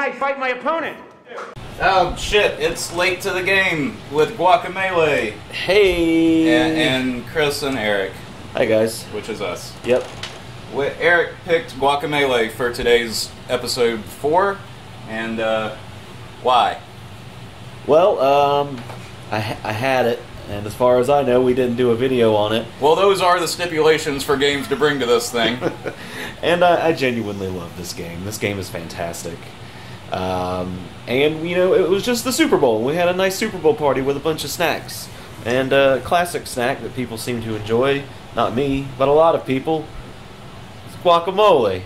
I fight my opponent? Oh shit! It's late to the game with Guacamole Hey. and, and Chris and Eric, Hi guys. which is us. Yep. Wi- Eric picked Guacamelee for today's episode four, and uh, why? Well, um, I I had it, and as far as I know, we didn't do a video on it, Well, those are the stipulations for games to bring to this thing. and I, I genuinely love this game. This game is fantastic. Um, and you know, it was just the Super Bowl. We had a nice Super Bowl party with a bunch of snacks, and a classic snack that people seem to enjoy. Not me, but a lot of people. It's guacamole.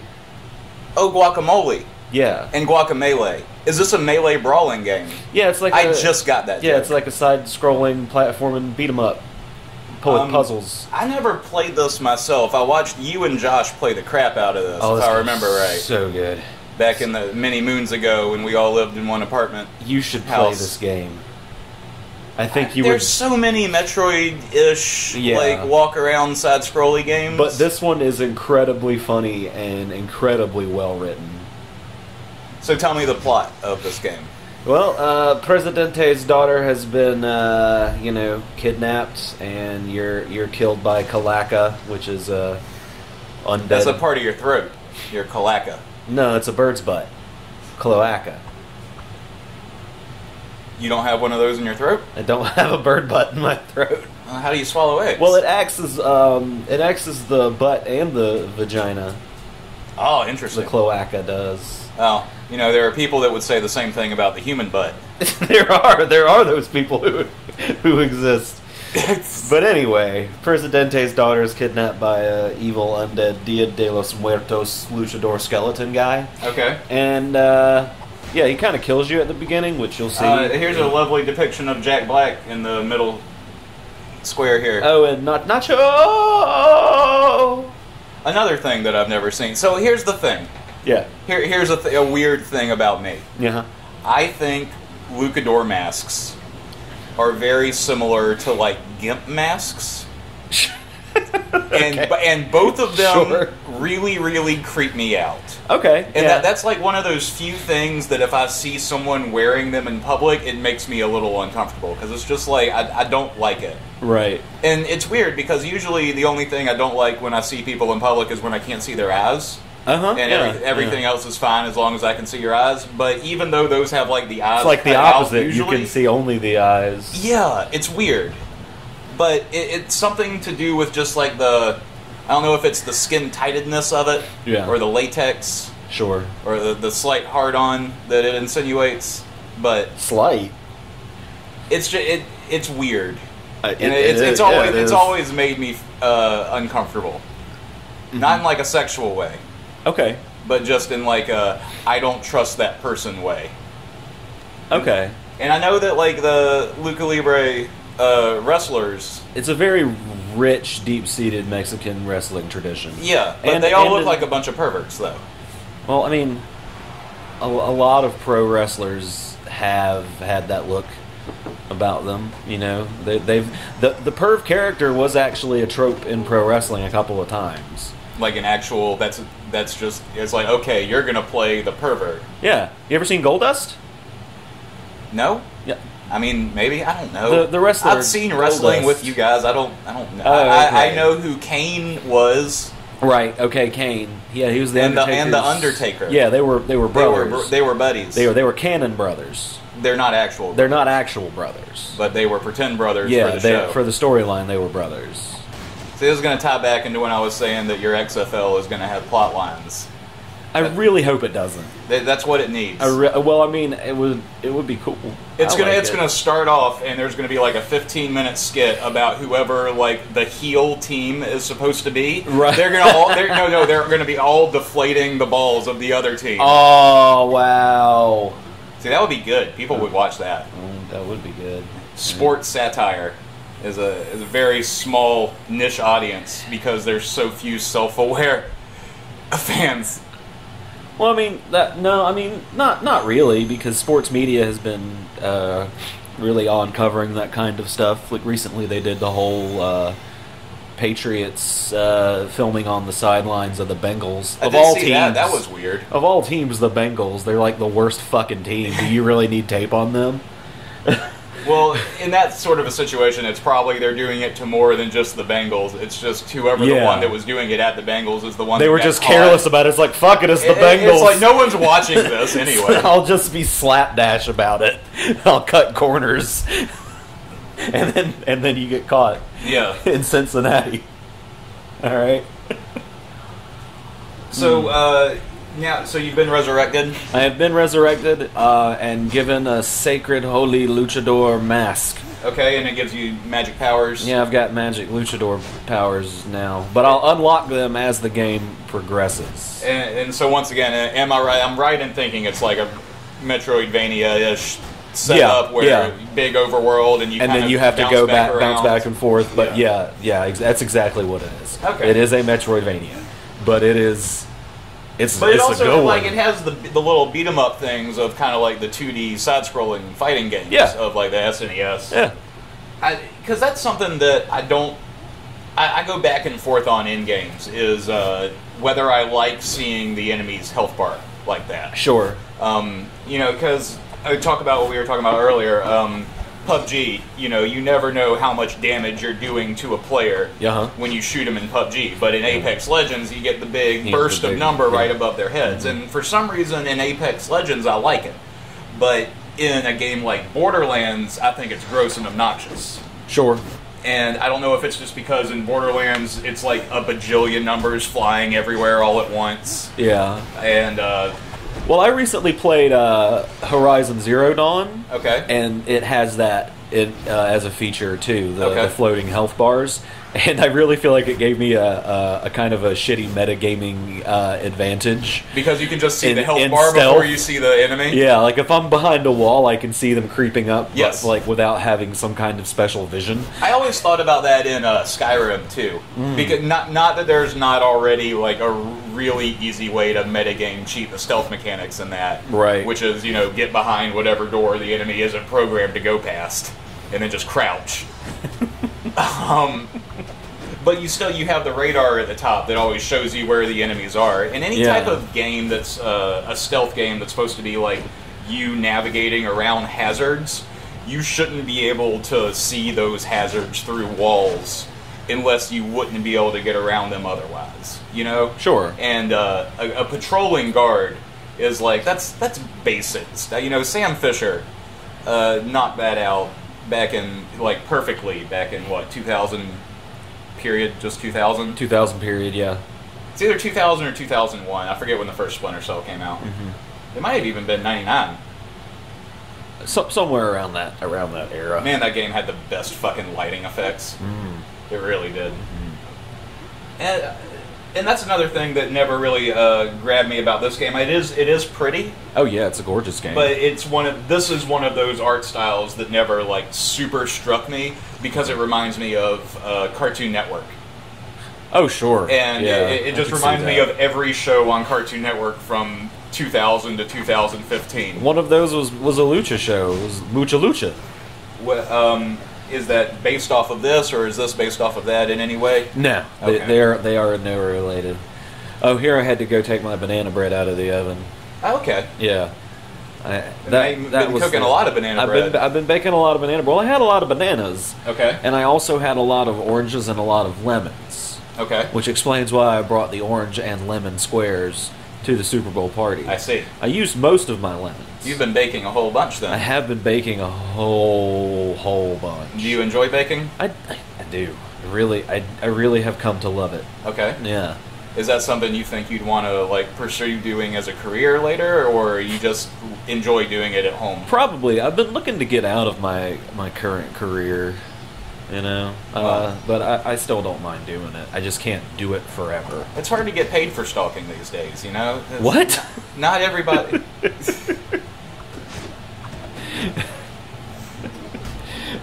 oh, Guacamole Yeah. and Guacamole. Is this a melee brawling game? Yeah, it's like I a- just got that. Yeah, joke. it's like a side-scrolling platforming beat 'em up, pull Um, with puzzles. I never played this myself. I watched you and Josh play the crap out of this, Oh, if this I remember right. So good. Back in the many moons ago when we all lived in one apartment. You should play House. this game. I think you There's would. so many Metroid-ish, Yeah. like walk around side scrolly games. But this one is incredibly funny and incredibly well written. So tell me the plot of this game. Well, uh, Presidente's daughter has been, uh, you know, kidnapped, and you're you're killed by Calaca, which is a undead. That's a part of your throat. Your calaca. No, it's a bird's butt. Cloaca. You don't have one of those in your throat? I don't have a bird butt in my throat. How do you swallow eggs? Well, it acts as um, it acts as the butt and the vagina. Oh, interesting. The cloaca does. Well, you know, there are people that would say the same thing about the human butt. there are there are those people who who exist. But anyway, Presidente's daughter is kidnapped by a evil undead Dia de los Muertos luchador skeleton guy, okay. and uh, yeah, he kind of kills you at the beginning, which you'll see. Uh, here's a lovely depiction of Jack Black in the middle square here. oh, and not Nacho. Another thing that I've never seen. So here's the thing. Yeah, Here, here's a, th- a weird thing about me. yeah. I think Lucador masks are very similar to like Gimp masks. And and both of them Sure. really really creep me out. Okay, And yeah. that, that's like one of those few things that if I see someone wearing them in public, it makes me a little uncomfortable because it's just like I, I don't like it. right. And it's weird because usually the only thing I don't like when I see people in public is when I can't see their eyes. Uh huh. And yeah, every, everything yeah. else is fine as long as I can see your eyes. But even though those have like the eyes, It's like the opposite. You can see only the eyes. Yeah, it's weird, but it, it's something to do with just like the. I don't know if it's the skin tightedness of it, Yeah. or the latex, Sure. or the, the slight hard on that it insinuates. But Slight. it's just, it it's weird, Uh, and it- it, it's it- it's always it it's always made me uh, uncomfortable. Not in like a sexual way, okay. but just in like a I don't trust that person way. Okay. And I know that like the Luca Libre uh, wrestlers, It's a very rich, deep-seated Mexican wrestling tradition. yeah, but And- they all look in- like a bunch of perverts though. Well, I mean, a, a lot of pro wrestlers have had that look about them. You know, they, they've the the perv character was actually a trope in pro wrestling a couple of times. Like an actual that's that's just it's like okay, you're gonna play the pervert. Yeah, you ever seen Goldust? No, Yeah. I mean maybe I don't know. The- the wrestler I've seen wrestling Goldust. with you guys. I don't I don't know. Oh, I, I know who Kane was. Right. Okay. Kane. Yeah, he was the And the- and the Undertaker. Yeah, they were they were They were brothers. they were buddies. they were they were canon brothers. They're not actual. They're not actual brothers. but they were pretend brothers yeah, for the they, for the storyline, they were brothers. This is going to tie back into when I was saying that your XFL is going to have plot lines. I really hope it doesn't. Th- That's what it needs. I re- well, I mean, it would it would be cool. It's I gonna like it's it. gonna start off and there's gonna be like a 15 minute skit about whoever like the heel team is supposed to be. Right. They're gonna all they're, no no they're gonna be all deflating the balls of the other team. Oh wow, See that would be good. People would watch that. Mm, that would be good. Sports satire is a is a very small niche audience because there's so few self aware fans. Well, I mean that no, I mean not not really because sports media has been uh, really on covering that kind of stuff. Like recently, they did the whole uh, Patriots uh, filming on the sidelines of the Bengals. Of all teams, that. That was weird. of all teams, the Bengals. They're like the worst fucking team. Do you really need tape on them? Well, in that sort of a situation, it's probably they're doing it to more than just the Bengals. It's just whoever the one that was doing it at the Bengals is the one. They were just caught. careless about it. It's like fuck it, it's the It- Bengals. It's like no one's watching this anyway. I'll just be slapdash about it. I'll cut corners, and then and then you get caught yeah. in Cincinnati. All right. So uh, yeah, so you've been resurrected. I have been resurrected uh, and given a sacred holy luchador mask. Okay, and it gives you magic powers. Yeah, I've got magic luchador powers now, but I'll unlock them as the game progresses. And, and so once again, am I right? I'm right in thinking it's like a Metroidvania-ish setup Yeah, where yeah. big overworld, and you and then you have to go back back, bounce back and forth. But Yeah. yeah, yeah, ex- that's exactly what it is. Okay. It is a Metroidvania, but it is, it's, But it it's a also like one. it has the the little beat 'em up things of kind of like the 2D side-scrolling fighting games Yeah. of like the SNES. yeah, because that's something that I don't. I, I go back and forth on in games is uh, whether I like seeing the enemy's health bar like that. sure. Um, you know, because I talk about what we were talking about earlier. Um, PUBG, you know, you never know how much damage you're doing to a player Uh-huh. when you shoot them in PUBG. But in Apex Legends, you get the big Yeah, burst the of number right yeah. Mm-hmm. above their heads. And for some reason, in Apex Legends, I like it. But in a game like Borderlands, I think it's gross and obnoxious. Sure. And I don't know if it's just because in Borderlands it's like a bajillion numbers flying everywhere all at once. Yeah. And uh, Well, I recently played uh, Horizon Zero Dawn, okay, and it has that it, uh, as a feature too, the, Okay. the floating health bars. And I really feel like it gave me a, a, a kind of a shitty metagaming uh, advantage. because you can just see In- the health bar stealth. before you see the enemy. Yeah, like if I'm behind a wall, I can see them creeping up, but, Yes. like without having some kind of special vision. I always thought about that in uh, Skyrim too, Mm. because not not that there's not already like a really easy way to metagame cheat the stealth mechanics in that, Right. Which is you know get behind whatever door the enemy isn't programmed to go past, and then just crouch. um, but you still you have the radar at the top that always shows you where the enemies are. In any Yeah. type of game that's uh, a stealth game that's supposed to be like you navigating around hazards, you shouldn't be able to see those hazards through walls unless you wouldn't be able to get around them otherwise. You know? Sure. And uh, a, a patrolling guard is like that's that's basics. You know, Sam Fisher uh, knocked that out back in like perfectly back in what 2000 period, just 2000. 2000 period, yeah. It's either 2000 or 2001. I forget when the first Splinter Cell came out. It might have even been 99. So, somewhere around that around that era. Man, that game had the best fucking lighting effects. Mm. It really did. And, and that's another thing that never really uh, grabbed me about this game. It is it is pretty, Oh yeah, it's a gorgeous game. but it's one of this is one of those art styles that never like super struck me because it reminds me of uh, Cartoon Network, oh sure. and yeah, it, it just reminds me of every show on Cartoon Network from 2000 to 2015. One of those was was a lucha show. It was Lucha Lucha. What, um, is that based off of this, or is this based off of that in any way? No, Okay. they, they're they are no related. Oh, here I had to go take my banana bread out of the oven. Oh, okay. Yeah, I, You've been cooking a lot of banana I've bread. Been, I've been baking a lot of banana bread. Well, I had a lot of bananas, Okay. and I also had a lot of oranges and a lot of lemons, Okay. which explains why I brought the orange and lemon squares to the Super Bowl party. I see. I used most of my lemons. You've been baking a whole bunch then. I have been baking a whole whole bunch. Do you enjoy baking? I, I, I do. I really, I, I really have come to love it. Okay. Yeah. Is that something you think you'd want to like pursue doing as a career later, or you just enjoy doing it at home? Probably. I've been looking to get out of my my current career, you know. Uh, Wow. but I, I still don't mind doing it. I just can't do it forever. It's hard to get paid for stalking these days, you know. It's- What? Not everybody. I'm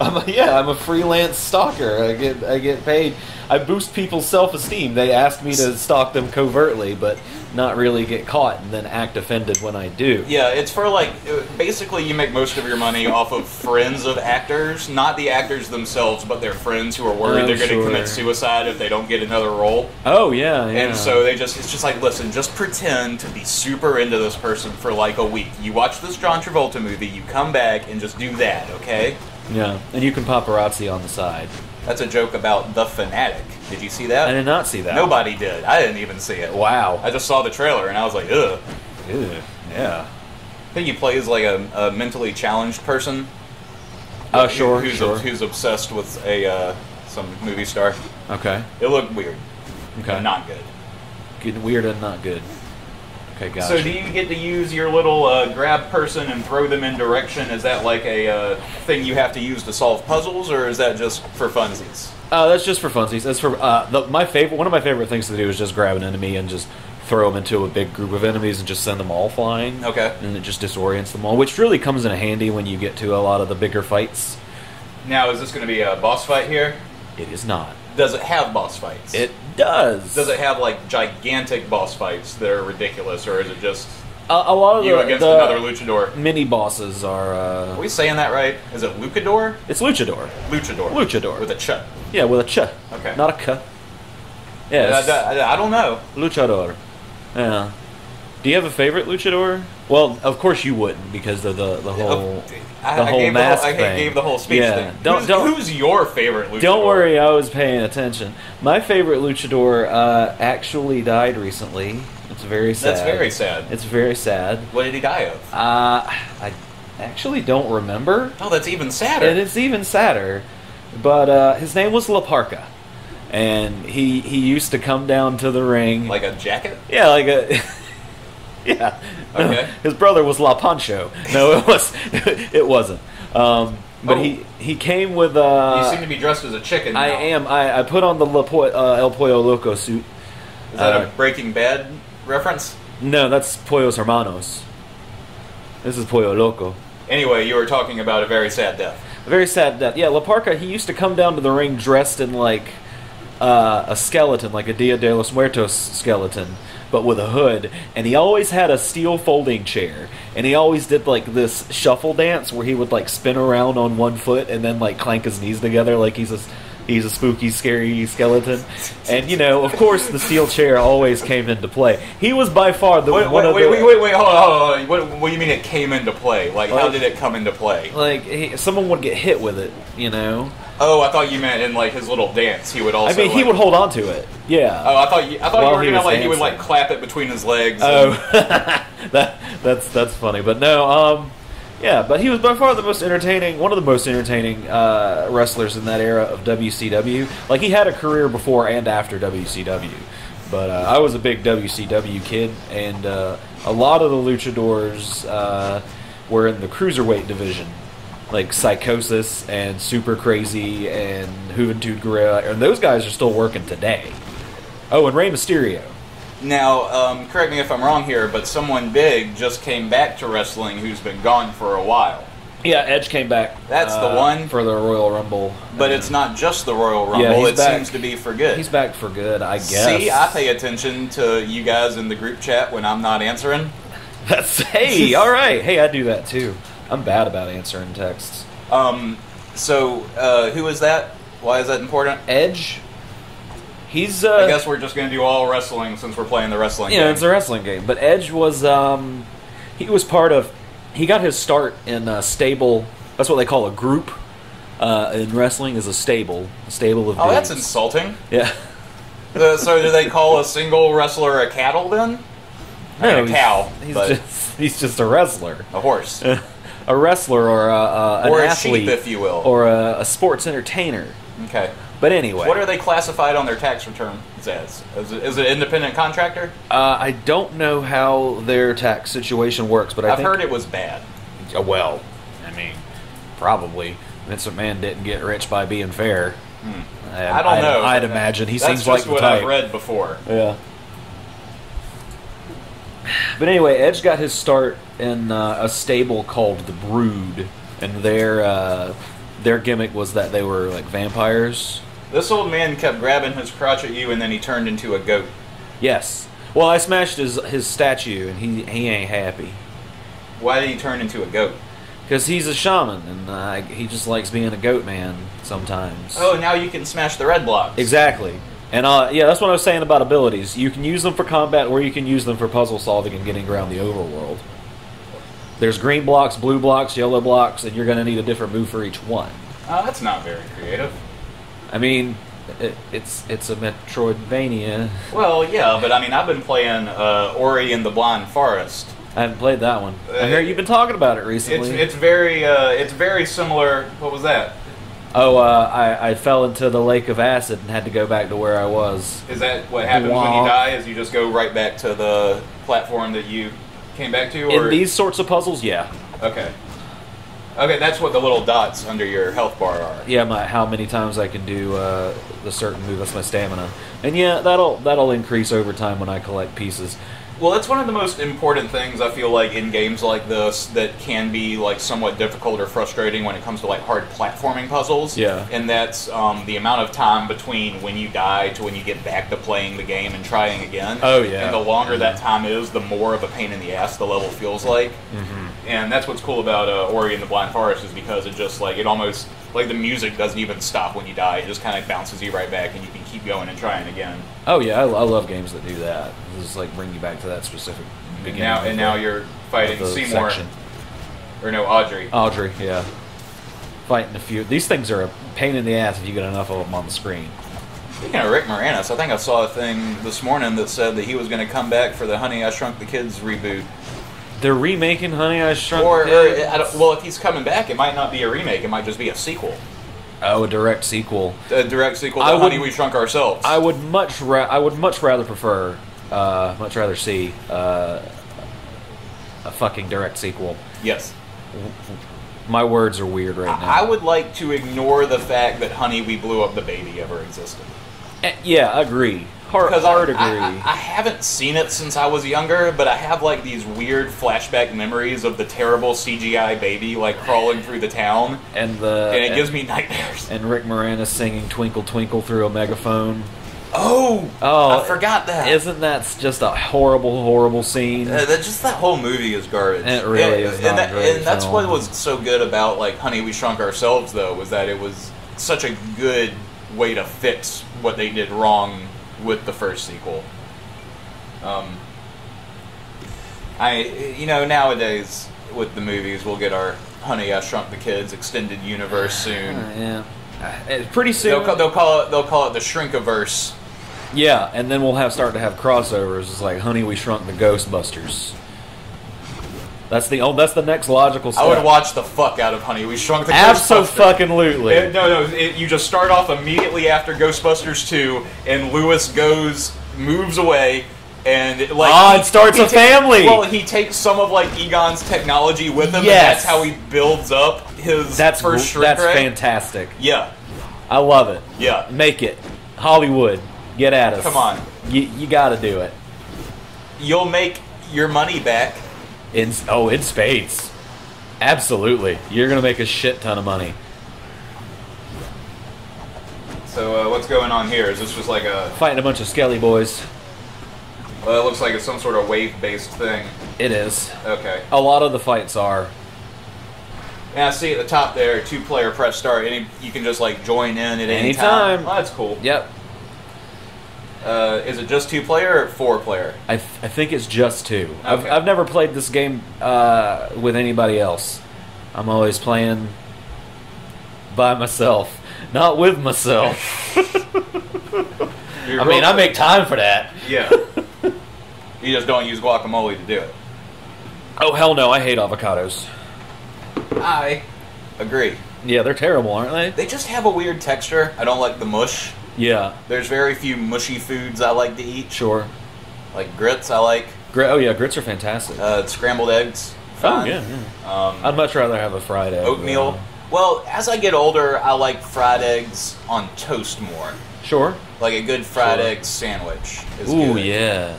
I'm a, yeah, I'm a freelance stalker. I get I get paid. I boost people's self esteem. They ask me to stalk them covertly, but not really get caught and then act offended when I do. Yeah, it's for like uh, basically you make most of your money off of friends of actors, not the actors themselves, but their friends who are worried Oh, they're going to sure. commit suicide if they don't get another role. Oh yeah, yeah. And so they just, it's just like, listen, just pretend to be super into this person for like a week. You watch this John Travolta movie, you come back and just do that, okay? yeah, and you can paparazzi on the side. That's a joke about The Fanatic. Did you see that? I did not see that. Nobody did. I didn't even see it. Wow. I just saw the trailer and I was like, ugh. Ew, yeah. I think he plays like a, a mentally challenged person. Oh sure, who's, sure. who's obsessed with a uh, some movie star. okay. It looked weird. Okay. Not good. Good, weird and not good. Okay, gotcha. So do you get to use your little uh, grab person and throw them in direction? Is that like a uh, thing you have to use to solve puzzles, or is that just for funsies? Uh, that's just for funsies. That's for uh, the, my favorite. One of my favorite things to do is just grab an enemy and just throw them into a big group of enemies and just send them all flying. Okay. And it just disorients them all, which really comes in handy when you get to a lot of the bigger fights. Now, is this going to be a boss fight here? It is not. Does it have boss fights? It does. Does it have like gigantic boss fights that are ridiculous, or is it just A, a lot of you the, against the another luchador? mini bosses are. Uh, Are we saying that right? Is it Lucador? it's luchador. Luchador. Luchador. With a ch. Yeah, with a ch. Okay. Not a k. Yeah. I, I- I don't know. luchador. Yeah. Do you have a favorite luchador? Well, of course you wouldn't because of the the whole I, the I whole gave mask the whole, I thing. gave the whole speech Yeah. thing. Don't- who's, don't- who's your favorite luchador? Don't worry, I was paying attention. My favorite luchador uh, actually died recently. It's very sad. That's very sad. It's very sad. What did he die of? Uh, I actually don't remember. Oh, that's even sadder. And it's even sadder. But uh, his name was La Parca. And he, he used to come down to the ring. Like a jacket? Yeah, like a. yeah. Okay. His brother was La Pancho. No, it was. it wasn't. Um, but Oh. he he came with. Uh, you seem to be dressed as a chicken. I am. I, I put on the La Po- uh, El Pollo Loco suit. Is that uh, a Breaking Bad reference? No, that's Pollos Hermanos. This is Pollo Loco. Anyway, you were talking about a very sad death. A very sad death. Yeah, La Parca, he used to come down to the ring dressed in like uh, a skeleton, like a Dia de los Muertos skeleton, but with a hood. And he always had a steel folding chair. And he always did like this shuffle dance where he would like spin around on one foot and then like clank his knees together like he's a. He's a spooky, scary skeleton, and you know, of course, the steel chair always came into play. He was by far the Wait, one wait, of wait, the wait, wait, wait, hold on, hold on. What, what do you mean it came into play? Like, how did it come into play? like he, someone would get hit with it, you know. Oh, I thought you meant in like his little dance. He would also. I mean, he like- would hold on to it. Yeah. Oh, I thought you. I thought While you were gonna like he would like clap it between his legs. Oh, and- that that's that's funny, but no, um, yeah, but he was by far the most entertaining, one of the most entertaining uh, wrestlers in that era of WCW. Like he had a career before and after WCW, but uh, I was a big WCW kid, and uh, a lot of the luchadors uh, were in the cruiserweight division. Like Psicosis and Super Crazy and Juventud Guerrera, and those guys are still working today. Oh, and Rey Mysterio. Now, um, correct me if I'm wrong here, but someone big just came back to wrestling who's been gone for a while. Yeah, Edge came back. That's the uh, one? for the Royal Rumble. But it's not just the Royal Rumble. Yeah, it back. seems to be for good. he's back for good, I guess. See, I pay attention to you guys in the group chat when I'm not answering. That's hey, all right. Hey, I do that too. I'm bad about answering texts. Um, so uh, who is that? Why is that important? Edge, he's uh, I guess we're just going to do all wrestling since we're playing the wrestling. yeah, game. it's a wrestling game. But Edge was um, he was part of. He got his start in a stable. That's what they call a group. Uh, in wrestling is a stable, a stable of. Oh, that's insulting. yeah. Uh, so do they call a single wrestler a cattle then? I mean, a he's- cow, He's just he's just a wrestler. a horse. a wrestler or a, a, an Or a athlete, sheep, if you will. or a, a sports entertainer. Okay. But anyway, What are they classified on their tax return as? Is it, is it independent contractor? uh, I don't know how their tax situation works, but I I've think heard it was bad. Uh, well, I mean, probably Vince McMahon didn't get rich by being fair. I, Hmm. I don't I'd, know. I'd imagine he That's seems just like the what type. I've read before. Yeah. But anyway, Edge got his start in uh, a stable called the Brood, and their uh, their gimmick was that they were like vampires. This old man kept grabbing his crotch at you, and then he turned into a goat. Yes. Well, I smashed his his statue, and he he ain't happy Why did he turn into a goat? because he's a shaman, and uh, he just likes being a goat man sometimes. Oh, now you can smash the red blocks. Exactly. And uh, yeah, that's what I was saying about abilities. You can use them for combat, or you can use them for puzzle solving and getting around the overworld. There's green blocks, blue blocks, yellow blocks, and you're going to need a different move for each one. Oh, that's not very creative. I mean, it, it's it's a Metroidvania. Well, yeah, but I mean, I've been playing uh, Ori and the Blind Forest. I haven't played that one. I Uh, hear you've been talking about it recently. it's very uh, it's very similar. What was that? oh, uh, I, I fell into the lake of acid and had to go back to where I was. Is that what happens when you die? Is you just go right back to the platform that you came back to? Or In these sorts of puzzles, yeah, okay, okay, that's what the little dots under your health bar are. yeah. My how many times I can do uh, the certain move. That's my stamina, and yeah, that'll that'll increase over time when I collect pieces. Well, that's one of the most important things I feel like in games like this that can be like somewhat difficult or frustrating when it comes to like hard platforming puzzles. Yeah. And that's um, the amount of time between when you die to when you get back to playing the game and trying again. Oh, yeah. And the longer that time is, the more of a pain in the ass the level feels like. Mm-hmm. And that's what's cool about uh, Ori and the Blind Forest is because it just like it almost like the music doesn't even stop when you die. It just kind of bounces you right back, and you can keep going and trying again. Oh yeah, I, I love games that do that. Just like bring you back to that specific And beginning. now, of and the- now you're fighting Seymour, section. or no, Audrey. Audrey, yeah, fighting a few. These things are a pain in the ass if you get enough of them on the screen. Speaking of Rick Moranis, I think I saw a thing this morning that said that he was going to come back for the Honey I Shrunk the Kids reboot. They're remaking Honey I Shrunk Or, the or well, if he's coming back, it might not be a remake. It might just be a sequel, oh, a direct sequel. a direct sequel to I Honey We Shrunk Ourselves. I would much ra- I would much rather prefer, uh, much rather see uh, a fucking direct sequel. yes. My words are weird right now. I would like to ignore the fact that Honey We Blew Up the Baby ever existed. Eh, yeah, agree. Because hard I. I, I haven't seen it since I was younger, but I have like these weird flashback memories of the terrible CGI baby like crawling through the town, and the and it and, gives me nightmares. and Rick Moranis singing "Twinkle Twinkle" through a megaphone. Oh, Oh, I forgot that. Isn't that just a horrible, horrible scene? Uh, that just that whole movie is garbage. It really and, is not and, that- great and that's what was so good about like Honey We Shrunk Ourselves though was that it was such a good way to fix what they did wrong with the first sequel. Um, I you know nowadays with the movies we'll get our Honey I Shrunk the Kids extended universe soon. Uh, yeah. Uh, pretty soon. They'll, they'll call it they'll call it the Shrinkiverse. yeah, and then we'll have start to have crossovers. It's like "Honey, We Shrunk the Ghostbusters." That's the oh, that's the next logical step. I would watch the fuck out of Honey We Shrunk the Ghostbusters. Absolutely. It- no, no. It, you just start off immediately after Ghostbusters 2, and Louis goes, moves away, and like Ah, it starts he a family. Well, he takes some of like Egon's technology with him, and Yes. that's how he builds up his That's first gr- that's ray. fantastic. Yeah, I love it. yeah. Make it Hollywood. Get at us. Come on. You, you got to do it. You'll make your money back. In oh, in spades. Absolutely. You're gonna make a shit ton of money. So uh, what's going on here? Is this just like a? Fighting a bunch of skelly boys. Well, it looks like it's some sort of wave-based thing. It is. Okay. A lot of the fights are. Yeah, I see at the top there, two-player press start. Any you can just like join in at any time. Oh, that's cool. Yep. Uh, is it just two player or four player? I, th- I think it's just two. I've, I've never played this game uh, with anybody else. I'm always playing by myself, not with myself. I mean, I make time for that. yeah. you just don't use guacamole to do it. Oh hell no! I hate avocados. I agree. Yeah, they're terrible, aren't they? They just have a weird texture. I don't like the mush. Yeah, There's very few mushy foods I like to eat. sure. Like grits, I like. Gr- oh yeah, grits are fantastic. Uh, scrambled eggs. oh yeah, yeah. Um, I'd much rather have a fried egg. oatmeal. than- Well, as I get older, I like fried eggs on toast more. Sure. Like a good fried Sure. egg sandwich is Ooh good. yeah,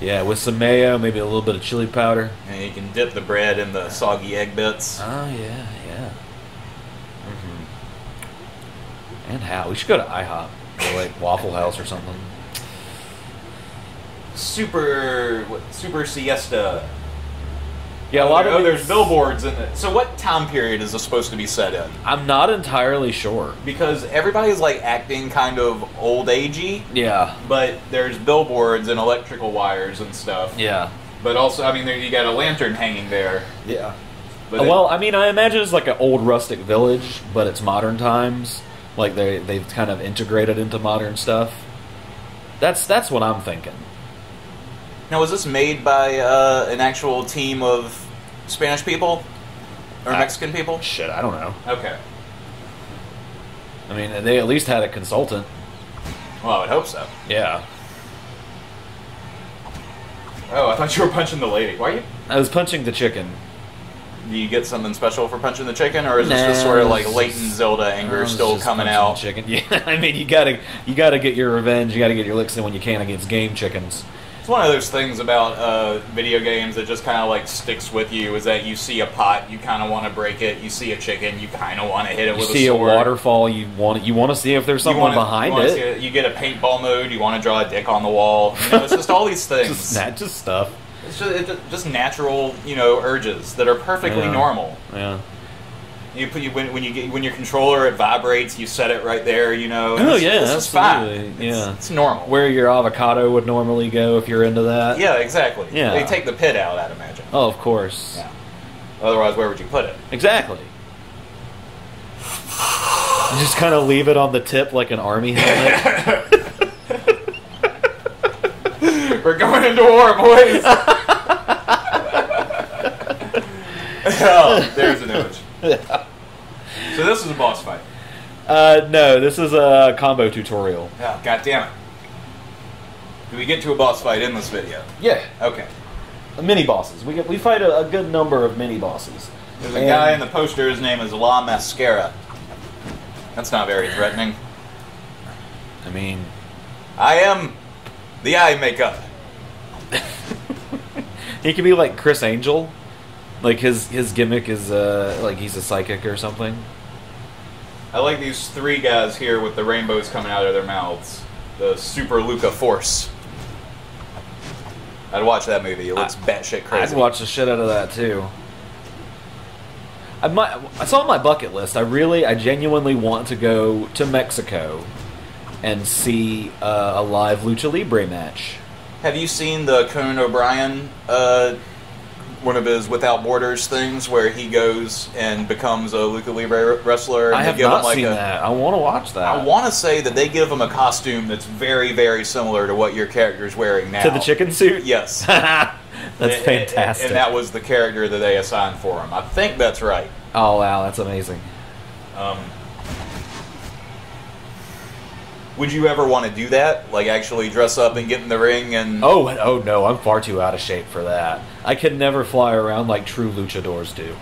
yeah, with some mayo, maybe a little bit of chili powder. And you can dip the bread in the soggy egg bits. Oh yeah, yeah. And how. We should go to IHOP or like Waffle House or something. Super what, Super Siesta. Yeah, a Oh, lot there- of oh, there's billboards in it. So what time period is this supposed to be set in? I'm not entirely sure. Because everybody's like acting kind of old agey, Yeah, but there's billboards and electrical wires and stuff. yeah, But also, I mean, there, you got a lantern hanging there. yeah. But it- well, I mean, I imagine it's like an old rustic village, but it's modern times. Like they they've kind of integrated into modern stuff. That's that's what I'm thinking. now was this made by uh, an actual team of Spanish people or I- Mexican people? Shit, I don't know. Okay. I mean, they at least had a consultant. Well, I would hope so. Yeah, Oh, I thought you were punching the lady. Why are you? I was punching the chicken. Do you get something special for punching the chicken, or is this just sort of like latent Zelda anger still coming out? Chicken. Yeah, I mean, you gotta you gotta get your revenge. You gotta get your licks in when you can against game chickens. It's one of those things about uh, video games that just kind of like sticks with you. Is that you see a pot, you kind of want to break it. You see a chicken, you kind of want to hit it You with see a a waterfall, you want you want to see if there's someone wanna- behind you it. it. You get a paintball mode. You want to draw a dick on the wall. You know, it's just all these things. Just that, just stuff. It's just, it's just natural, you know, urges that are perfectly Yeah. normal. Yeah. You put you when, when you get when your controller it vibrates, you set it right there. You know. Oh, it's, yeah, it's just fine. absolutely, It's, yeah. it's normal. Where your avocado would normally go if you're into that. yeah, exactly. Yeah. They take the pit out, I'd imagine. Oh, of course. Yeah. Otherwise, where would you put it? Exactly. You just kind of leave it on the tip like an army helmet. We're going into war, boys. oh, there's an image. So this is a boss fight. uh, no, this is a combo tutorial. Oh, God damn it. Do we get to a boss fight in this video? Yeah. Okay. Mini bosses. We get, we fight a, a good number of mini bosses. There's a And- guy in the poster, his name is La Mascara. That's not very threatening. I mean, I am the eye makeup. he could be like Criss Angel. Like his his gimmick is uh like he's a psychic or something. I like these three guys here with the rainbows coming out of their mouths. The Super Luca Force. I'd watch that movie. It looks batshit crazy. I'd watch the shit out of that too. I might. It's on my bucket list. I really, I genuinely want to go to Mexico and see uh, a live lucha libre match. Have you seen the Conan O'Brien, uh, one of his Without Borders things, where he goes and becomes a Lucha Libre wrestler? And I have give not him like seen a, that. I want to watch that. I want to say that they give him a costume that's very, very similar to what your character's wearing now. to the chicken suit. Yes. that's And- and- fantastic. And that was the character that they assigned for him. I think that's right. oh wow, that's amazing. Um, would you ever want to do that? Like actually dress up and get in the ring and Oh, oh no, I'm far too out of shape for that. I could never fly around like true luchadors do.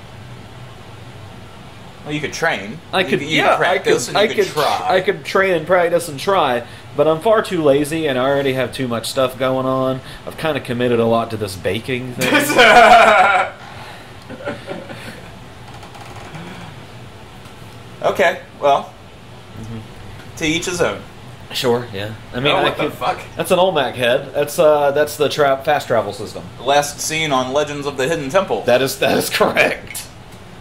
well, you could train. I could, you yeah, practice I and could, you I could, could try. I could train and practice and try, but I'm far too lazy, and I already have too much stuff going on. I've kind of committed a lot to this baking thing. okay, well, to each his own. Sure, yeah. I mean, Oh, I what the could, fuck? that's an Olmec head. That's uh, that's the trap fast travel system. Last seen on Legends of the Hidden Temple. That is that is correct.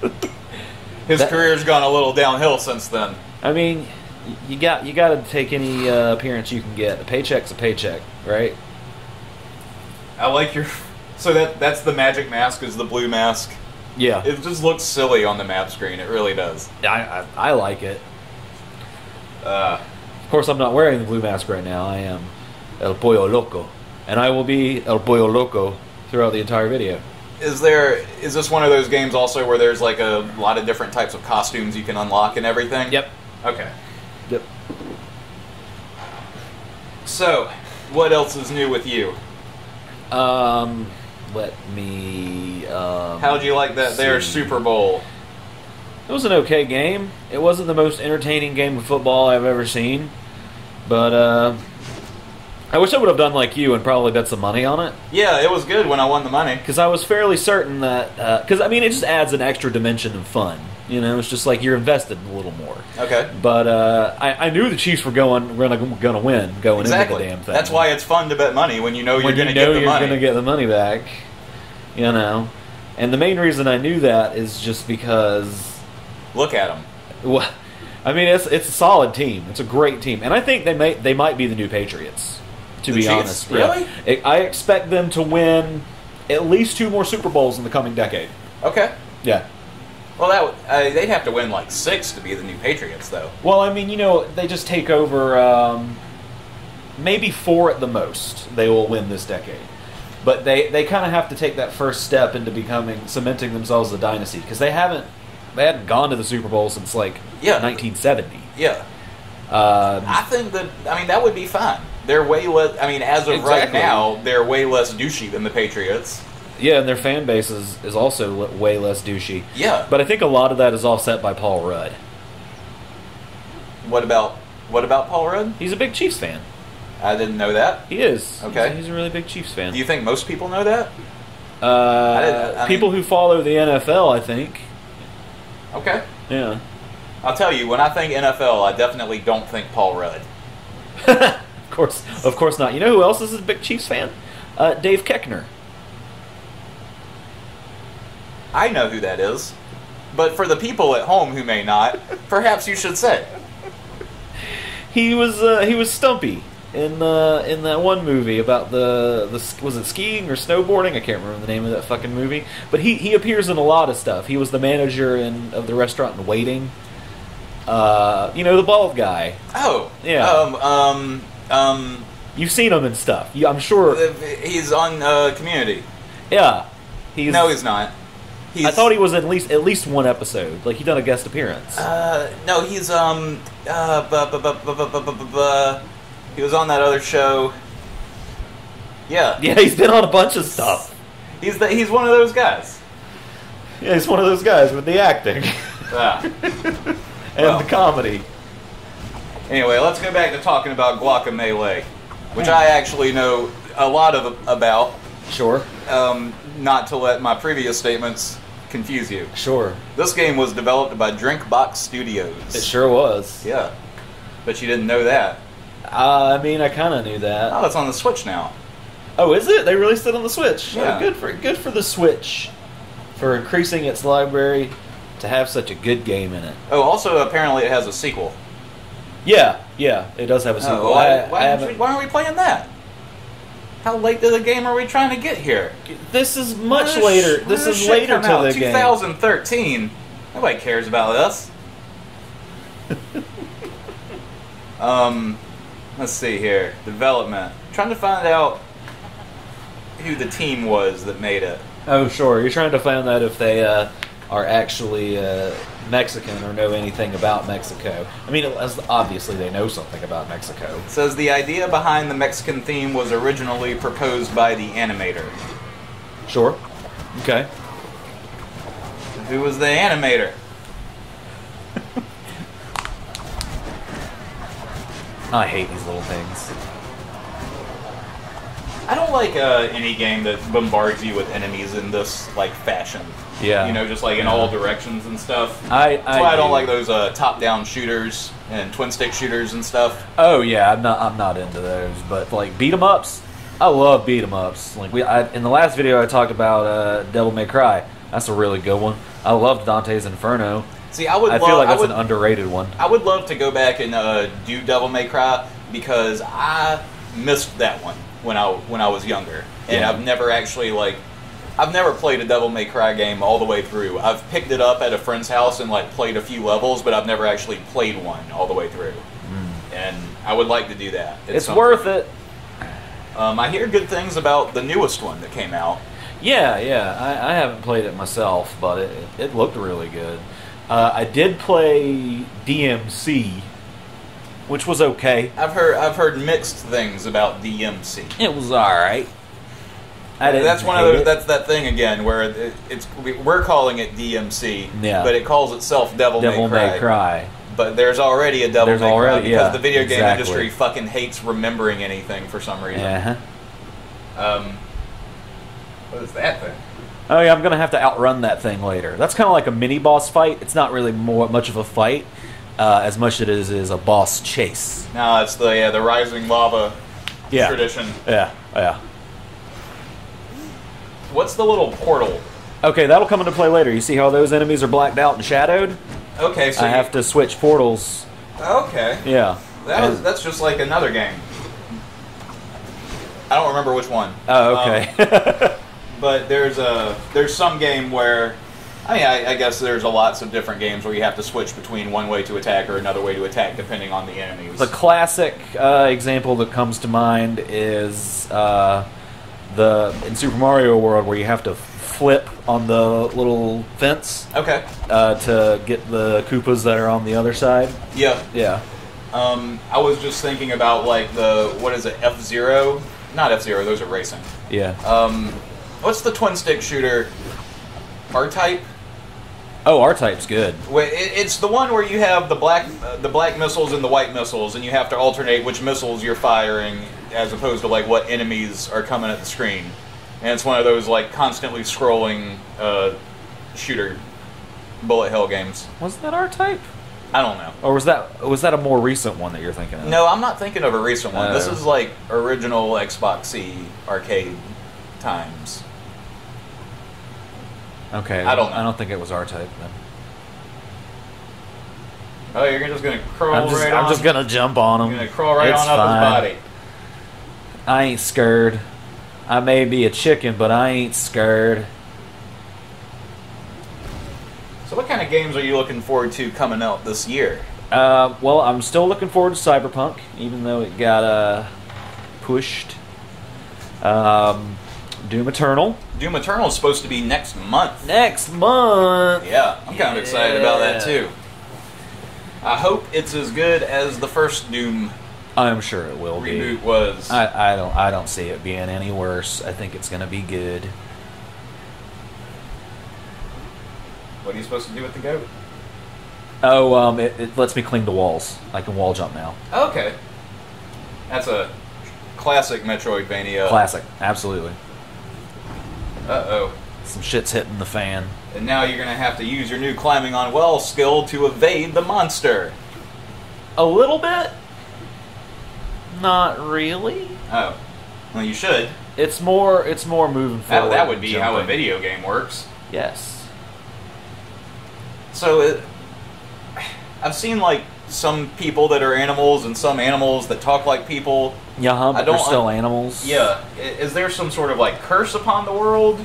His that- career's gone a little downhill since then. I mean, you got you got to take any uh, appearance you can get. A paycheck's a paycheck, right? I like your. So that that's the magic mask is the blue mask. Yeah, It just looks silly on the map screen. It really does. I, I I like it. Uh, Of course, I'm not wearing the blue mask right now. I am El Pollo Loco, and I will be El Pollo Loco throughout the entire video. is there is this one of those games also where there's like a lot of different types of costumes you can unlock and everything? Yep. Okay. Yep. So, what else is new with you? Um, let me. Um, How'd you like that there see. Super Bowl? It was an okay game. It wasn't the most entertaining game of football I've ever seen, but uh, I wish I would have done like you and probably bet some money on it Yeah, it was good when I won the money. because I was fairly certain that because I mean it just adds an extra dimension of fun. You know, it's just like you're invested a little more. Okay. But uh, I, I knew the Chiefs were going were gonna, gonna win going Exactly. into the damn thing. That's why it's fun to bet money when you know you're when going you to know get the you're money. going to get the money back. You know, and the main reason I knew that is just because, Look at them. well, I mean, it's it's a solid team. It's a great team, and I think they may they might be the new Patriots. To The be Chiefs? honest, Really? Yeah. I I expect them to win at least two more Super Bowls in the coming decade. Okay. Yeah. Well, that uh, they'd have to win like six to be the new Patriots, though. Well, I mean, you know, they just take over um, maybe four at the most. They will win this decade, but they they kind of have to take that first step into becoming cementing themselves as a dynasty because they haven't they hadn't gone to the Super Bowl since like Yeah. 1970. Yeah. Um, I think that I mean that would be fine. They're way less. I mean, as of right now, they're way less douchey than the Patriots. yeah, and their fan base is, is also way less douchey. Yeah. But I think a lot of that is offset by Paul Rudd. What about what about Paul Rudd? He's a big Chiefs fan. I didn't know that. He is. Okay. He's, he's a really big Chiefs fan. Do you think most people know that? uh, didn't- I people mean- who follow the NFL, I think. Okay. Yeah. I'll tell you, when I think NFL, I definitely don't think Paul Rudd. of course, of course not. You know who else is a big Chiefs fan? Uh, Dave Koechner. I know who that is. But for the people at home who may not, perhaps you should say. He was uh, he was Stumpy in uh, in that one movie about the the was it skiing or snowboarding? I can't remember the name of that fucking movie. But he, he appears in a lot of stuff. He was the manager in of the restaurant in Waiting. Uh, you know the bald guy. Oh. Yeah. Um, um, um, You've seen him in stuff. You, I'm sure. he's on uh, Community. Yeah. He's, no, he's not. He's, I thought he was at least at least one episode. Like he done a guest appearance. Uh, no, he's um. Uh, bu- bu- bu- he was on that other show. Yeah. yeah, he's been on a bunch of stuff. He's the, he's one of those guys. Yeah, he's one of those guys with the acting Yeah. and Well. the comedy. Anyway, let's go back to talking about Guacamelee, which I actually know a lot of about. Sure, Um, not to let my previous statements confuse you. sure. This game was developed by Drinkbox Studios. It sure was. Yeah. But you didn't know that. Uh, I mean, I kind of knew that. Oh, it's on the Switch now. Oh, is it? They released it on the Switch. Oh, Yeah. good for good for the Switch for increasing its library to have such a good game in it. Oh, also apparently it has a sequel. Yeah, yeah, it does have a sequel. Oh, why, I, why, I aren't we, why aren't we playing that? How late to the game are we trying to get here? This is much When later. This when is later to out? the game. 2013. Nobody cares about us. um, let's see here. Development. trying to find out who the team was that made it. Oh, sure. You're trying to find out if they uh, are actually uh, Mexican or know anything about Mexico. I mean, obviously they know something about Mexico. It says the idea behind the Mexican theme was originally proposed by the animator. Sure. Okay. Who was the animator? I hate these little things. I don't like uh, any game that bombards you with enemies in this like fashion. Yeah. You know, just like in all directions and stuff. I. That's why I don't do. like those uh, top-down shooters and twin stick shooters and stuff. Oh yeah, I'm not. I'm not into those. But like beat 'em ups, I love beat 'em ups. Like we, I, in the last video, I talked about uh, Devil May Cry. That's a really good one. I loved Dante's Inferno. See, I would. I love, feel like that's would, an underrated one. I would love to go back and uh, do Devil May Cry because I missed that one when I when I was younger, and Yeah. I've never actually like. I've never played a Devil May Cry game all the way through. I've picked it up at a friend's house and like played a few levels, but I've never actually played one all the way through. And I would like to do that. at It's worth it. Um, I hear good things about the newest one that came out. Yeah, yeah. I, I haven't played it myself, but it, it looked really good. Uh, I did play DMC, which was okay. I've heard I've heard mixed things about DMC. It was all right. I didn't that's one of those. it. That's that thing again where it, it's we- we're calling it DMC, Yeah. but it calls itself Devil, Devil May Cry. May Cry. But there's already a Devil There's make already- round because yeah, the video game exactly. industry fucking hates remembering anything for some reason. Uh-huh. Um, what is that thing? Oh yeah, I'm gonna have to outrun that thing later. That's kind of like a mini boss fight. It's not really more much of a fight, uh, as much as it is is a boss chase. No, it's the yeah the rising lava Yeah. tradition. Yeah, yeah. What's the little portal? Okay, that'll come into play later. You see how those enemies are blacked out and shadowed? Okay, so I have to switch portals. Okay, Yeah. that was, that's just like another game. I don't remember which one. oh, Um, okay. but there's a there's some game where I mean I, I guess there's a lots of different games where you have to switch between one way to attack or another way to attack depending on the enemies. the classic uh, example that comes to mind is uh, the in Super Mario World where you have to flip on the little fence okay. uh, to get the Koopas that are on the other side. Yeah. Yeah. Um, I was just thinking about like the what is it F Zero? Not F Zero. Those are racing. Yeah. Um, what's the twin stick shooter? R Type. Oh, R Type's good. It's the one where you have the black uh, the black missiles and the white missiles, and you have to alternate which missiles you're firing, as opposed to like what enemies are coming at the screen. And it's one of those like constantly scrolling uh, shooter bullet hell games. Was that R Type? I don't know. Or was that was that a more recent one that you're thinking of? No, I'm not thinking of a recent one. this Oh. is like original Xbox C arcade times. Okay. I don't know. I don't think it was R Type then. Oh, you're just gonna crawl I'm just right I'm on. just gonna jump on him. You're gonna crawl right It's on up fine. his body. I ain't scared. I may be a chicken, but I ain't scared. So, what kind of games are you looking forward to coming out this year? Uh, well, I'm still looking forward to Cyberpunk, even though it got uh, pushed. Um, Doom Eternal Doom Eternal is supposed to be next month. next month. Yeah, I'm kind of excited about that too. I hope it's as good as the first Doom I'm sure it will be. reboot was. I, I don't I don't see it being any worse. I think it's gonna be good. what are you supposed to do with the goat? Oh, um, it, it lets me cling to walls. I can wall jump now. Okay, that's a classic Metroidvania. Classic, absolutely. Uh oh. Some shit's hitting the fan. And now you're gonna have to use your new climbing on well skill to evade the monster. A little bit. Not really. Oh, well you should. It's more. It's more moving That, forward. that would be how a video game works. Yes. So it, I've seen like some people that are animals and some animals that talk like people. Yeah, huh, I but don't they're still un- animals. Yeah, is there some sort of like curse upon the world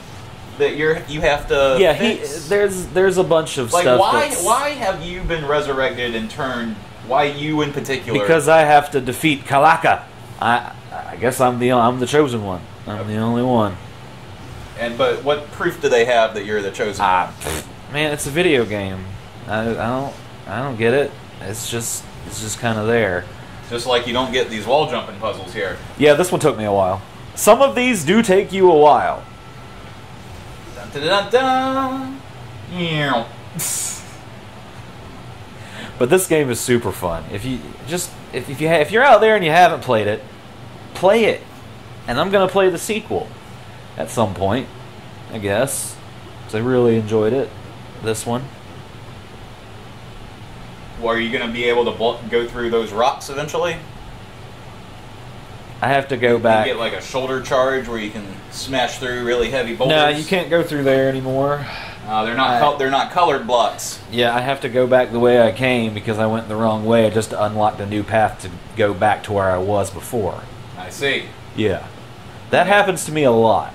that you're you have to? Yeah, he, there's there's a bunch of like stuff. why that's- why have you been resurrected and turned? Why you in particular? Because I have to defeat Calaca. I I guess I'm the I'm the chosen one. I'm the only one. and but what proof do they have that you're the chosen? Ah, man, it's a video game. I, I don't I don't get it. It's just it's just kind of there. Just like you don't get these wall jumping puzzles here. Yeah, this one took me a while. Some of these do take you a while. Dun, dun, dun, dun. Meow. But this game is super fun. If you just if, if you ha- if you're out there and you haven't played it, play it. And I'm gonna play the sequel at some point, I guess. 'Cause I really enjoyed it. This one. Well, are you going to be able to go through those rocks eventually? I have to go You back. get like a shoulder charge where you can smash through really heavy boulders. No, you can't go through there anymore. Uh, they're not. I- they're not colored blocks. Yeah, I have to go back the way I came because I went the wrong way. I just unlocked a new path to go back to where I was before. I see. Yeah. That happens to me a lot.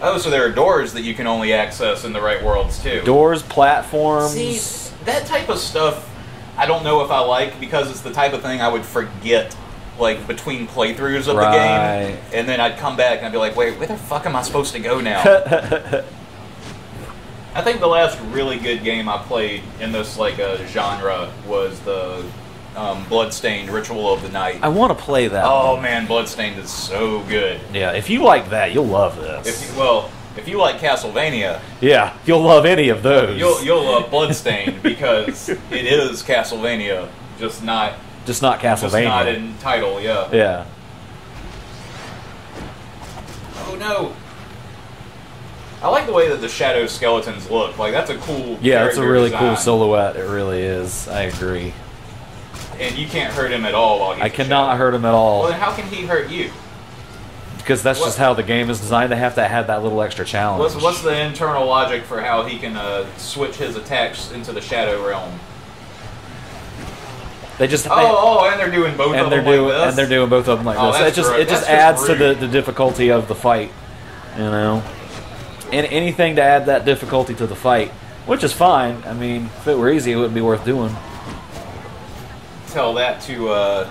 Oh, so there are doors that you can only access in the right worlds too. Doors, platforms. See, that type of stuff, I don't know if I like because it's the type of thing I would forget, like between playthroughs of the game, and then I'd come back and I'd be like, "Wait, where the fuck am I supposed to go now?" I think the last really good game I played in this like uh, genre was the um, Bloodstained Ritual of the Night. I want to play that. Oh one. man, Bloodstained is so good. Yeah, if you like that, you'll love this. If you, well, If you like Castlevania, Yeah, you'll love any of those. you'll you'll love Bloodstained because it is Castlevania, just not just not Castlevania. just not in title. Yeah. yeah. Oh no. I like the way that the shadow skeletons look. Like that's a cool. Yeah, it's a really cool silhouette. It really is. I agree. And you can't hurt him at all while he's I cannot hurt him at Well, all then how can he hurt you? because that's what- just how the game is designed. They have to have that little extra challenge. What's what's the internal logic for how he can uh, switch his attacks into the shadow realm? they just Oh, oh, and they're doing both and of they're them doing like this. and they're doing both of them like Oh, this. It just it just that's just adds to the, the difficulty of the fight. You know, and anything to add that difficulty to the fight, which is fine. I mean, if it were easy, it wouldn't be worth doing. Tell that to uh,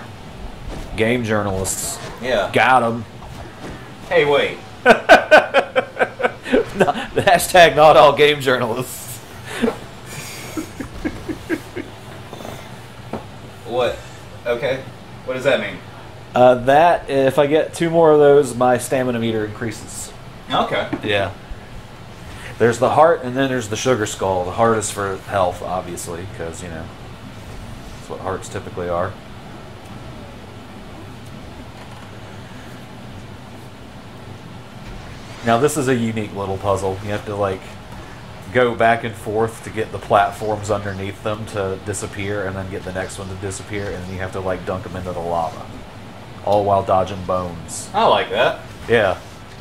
Game journalists yeah. got them. Hey, wait. the hashtag not all game journalists. What? Okay. What does that mean? Uh, that if I get two more of those, my stamina meter increases. Okay. Yeah. There's the heart, and then there's the sugar skull. The heart is for health, obviously, because you know that's what hearts typically are. Now this is a unique little puzzle. You have to like go back and forth to get the platforms underneath them to disappear, and then get the next one to disappear, and then you have to like dunk them into the lava, all while dodging bones. I like that. Yeah,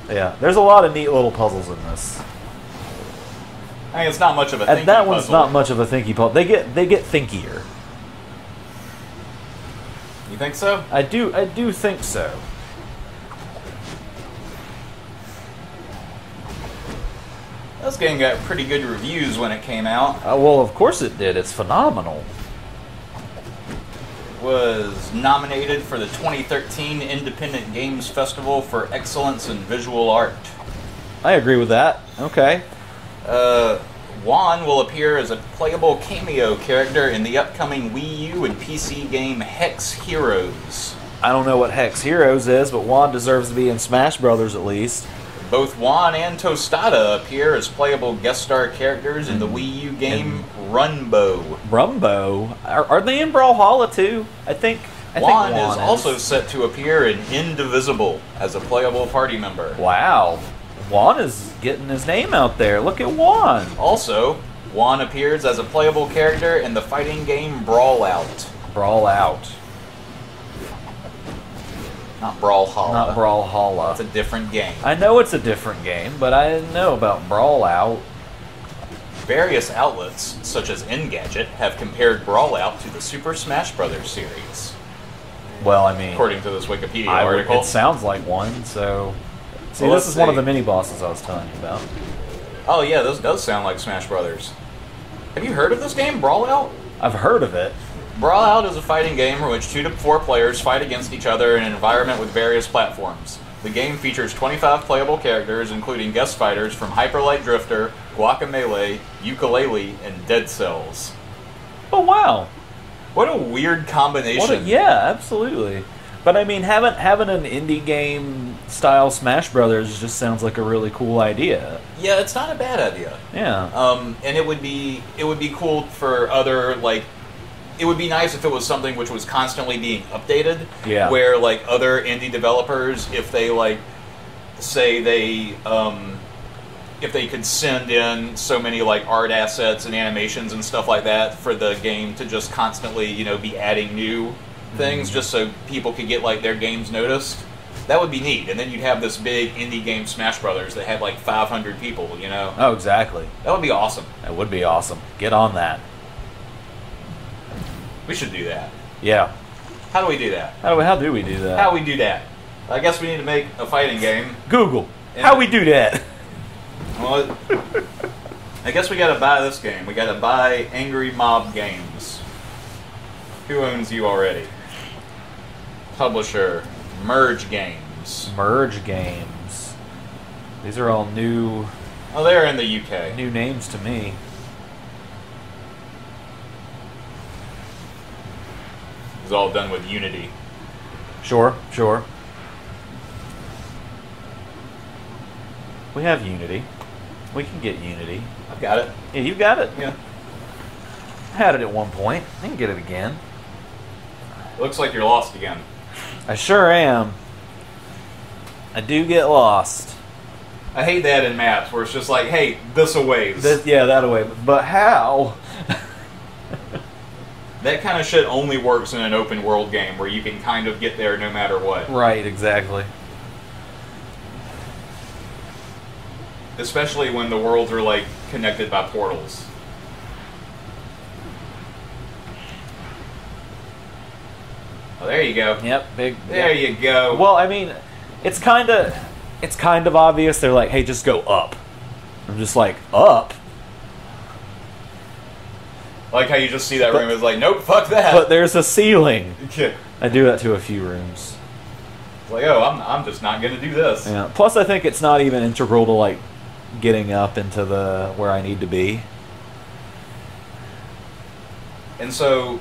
yeah. There's a lot of neat little puzzles in this. I mean, it's not much of a And that one's puzzle. not much of a thinky puzzle. They get they get thinkier. You think so? I do I do think so. This game got pretty good reviews when it came out. Uh, well, of course it did. It's phenomenal. It Was nominated for the 2013 Independent Games Festival for Excellence in Visual Art. I agree with that. Okay. Uh, Juan will appear as a playable cameo character in the upcoming Wii U and PC game Hex Heroes. I don't know what Hex Heroes is, but Juan deserves to be in Smash Brothers at least. Both Juan and Tostada appear as playable guest star characters in the Wii U game Runbow. Rumbo, are, are they in Brawlhalla too? I think. I Juan, think is also set to appear in Indivisible as a playable party member. Wow, Juan is getting his name out there. Look at Juan. Also, Juan appears as a playable character in the fighting game Brawl Out. Brawl out, Not Brawlhalla. not Brawl Brawlhalla. It's a different game. I know it's a different game, but I didn't know about Brawl Out. Various outlets, such as Engadget, have compared Brawl Out to the Super Smash Bros. series, Well, I mean, according to this Wikipedia I article. it sounds like one. So, see, Well, this is one of the mini bosses I was telling you about. Oh yeah, this does sound like Smash Brothers. Have you heard of this game, Brawl Out? I've heard of it. Brawl Out is a fighting game in which two to four players fight against each other in an environment with various platforms. The game features 25 playable characters, including guest fighters from Hyper Light Drifter, Guacamelee, Yooka-Laylee, and Dead Cells. Oh wow! What a weird combination. What a, yeah, absolutely. But I mean, having having an indie game style Smash Brothers just sounds like a really cool idea. Yeah, it's not a bad idea. Yeah. Um, and it would be it would be cool for other like it would be nice if it was something which was constantly being updated. Yeah. Where like other indie developers, if they like say they um, if they could send in so many like art assets and animations and stuff like that for the game to just constantly you know be adding new things just so people could get like their games noticed. That would be neat, and then you'd have this big indie game Smash Brothers that had like 500 people. You know, oh, exactly. that would be awesome. That would be awesome. Get on that. We should do that. Yeah. How do we do that? How do we, how do we do that? How do we do that? I guess we need to make a fighting game. Google. Yeah. How we do that? Well, I guess we gotta buy this game. We gotta buy Angry Mob Games. Who owns you already? Publisher, Merge Games. Merge games. These are all new Oh, they're in the UK. new names to me. It's all done with Unity. Sure, sure. We have Unity. We can get Unity. I've got it. Yeah, you got it. Yeah. I had it at one point. I can get it again. Looks like you're lost again. I sure am. I do get lost. I hate that in maps where it's just like, hey, this a ways. This, yeah, that away. But how? that kind of shit only works in an open world game where you can kind of get there no matter what. Right, exactly. Especially when the worlds are like connected by portals. Oh, there you go. Yep, big. There yeah. you go. Well, I mean, it's kind of, it's kind of obvious. They're like, "Hey, just go up." I'm just like, "Up," like how you just see that But- room is like, nope, fuck that. but there's a ceiling. Yeah. I do that to a few rooms. It's like, oh, I'm, I'm just not gonna do this. Yeah. Plus, I think it's not even integral to like getting up into the where I need to be. And so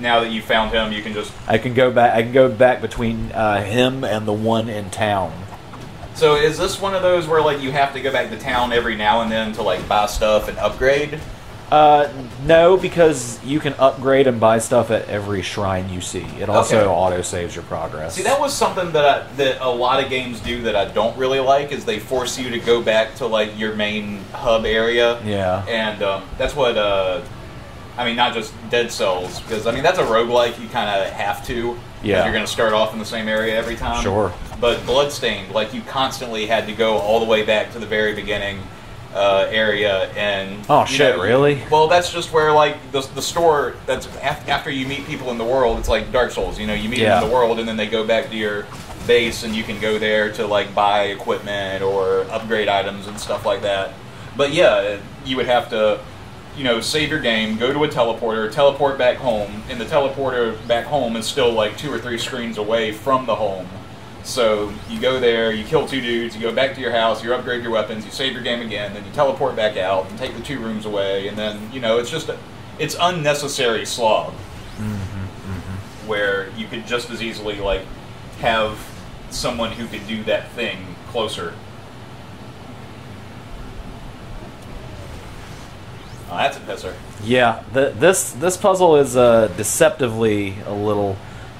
now that you found him, you can just. I can go back. I can go back between uh, him and the one in town. So is this one of those where like you have to go back to town every now and then to like buy stuff and upgrade? Uh, no, because you can upgrade and buy stuff at every shrine you see. It also Okay. auto saves your progress. See, that was something that I, that a lot of games do that I don't really like is they force you to go back to like your main hub area. Yeah. And um, that's what uh, I mean, not just Dead Cells because I mean that's a roguelike. You kind of have to. Yeah. You're going to start off in the same area every time. Sure. But Bloodstained, like you constantly had to go all the way back to the very beginning. Uh, area and Oh, shit, know, really? well that's just where like the, the store that's af- after you meet people in the world it's like dark souls you know you meet them in the world and then they go back to your base and you can go there to like buy equipment or upgrade items and stuff like that but yeah you would have to you know save your game go to a teleporter teleport back home and the teleporter back home is still like two or three screens away from the home. So you go there you kill two dudes you go back to your house you upgrade your weapons you save your game again then you teleport back out and take the two rooms away and then you know it's just a, it's unnecessary slog. Mm-hmm, mm-hmm. Where you could just as easily like have someone who could do that thing closer. Oh, that's a pisser. Yeah, the, this this puzzle is uh, deceptively a little,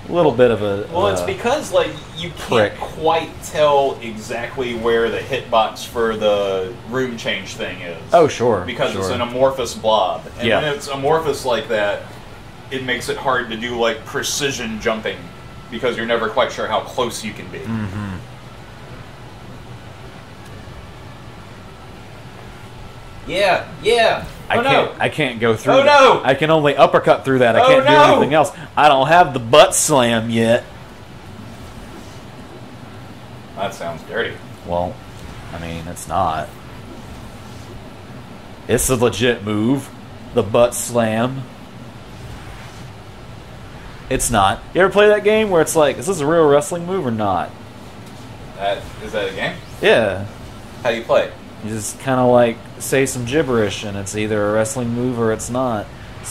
little bit of a. Well, it's uh, because like you can't quite tell exactly where the hitbox for the room change thing is. Oh, sure. because it's an amorphous blob, and Yeah. when it's amorphous like that, it makes it hard to do like precision jumping because you're never quite sure how close you can be. Mhm. Yeah, yeah. I oh can't. no. I can't go through. Oh, that. no! I can only uppercut through that. I Oh, can't do anything else. I don't have the butt slam yet. That sounds dirty. Well, I mean, it's not. It's a legit move. The butt slam. It's not. You ever play that game where it's like, is this a real wrestling move or not? That is that a game? Yeah. How do you play? You just kind of like say some gibberish, and it's either a wrestling move or it's not.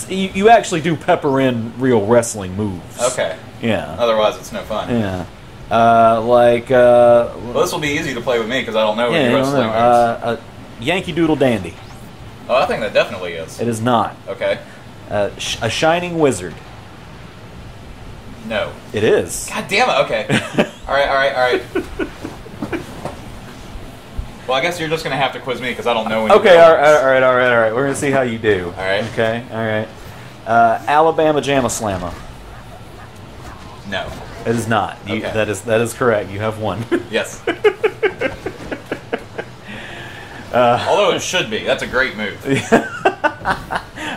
You, you actually do pepper in real wrestling moves. Okay. Yeah. Otherwise, it's no fun. Yeah. Uh, like, uh, Well, this will be easy to play with me because I don't know yeah, any wrestling know. moves. Uh, uh, Yankee Doodle Dandy. oh, I think that definitely is. It is not. Okay. Uh, sh- a shining wizard. No. It is. God damn it. Okay. all right. All right. All right. Well, I guess you're just gonna have to quiz me because I don't know any. Okay, all right, all right, all right, all right. We're gonna see how you do. All right. Okay, all right. Uh, Alabama Jamma Slamma. No. It is not. You, Okay. That is that is correct. You have one. Yes. uh, Although it should be. That's a great move.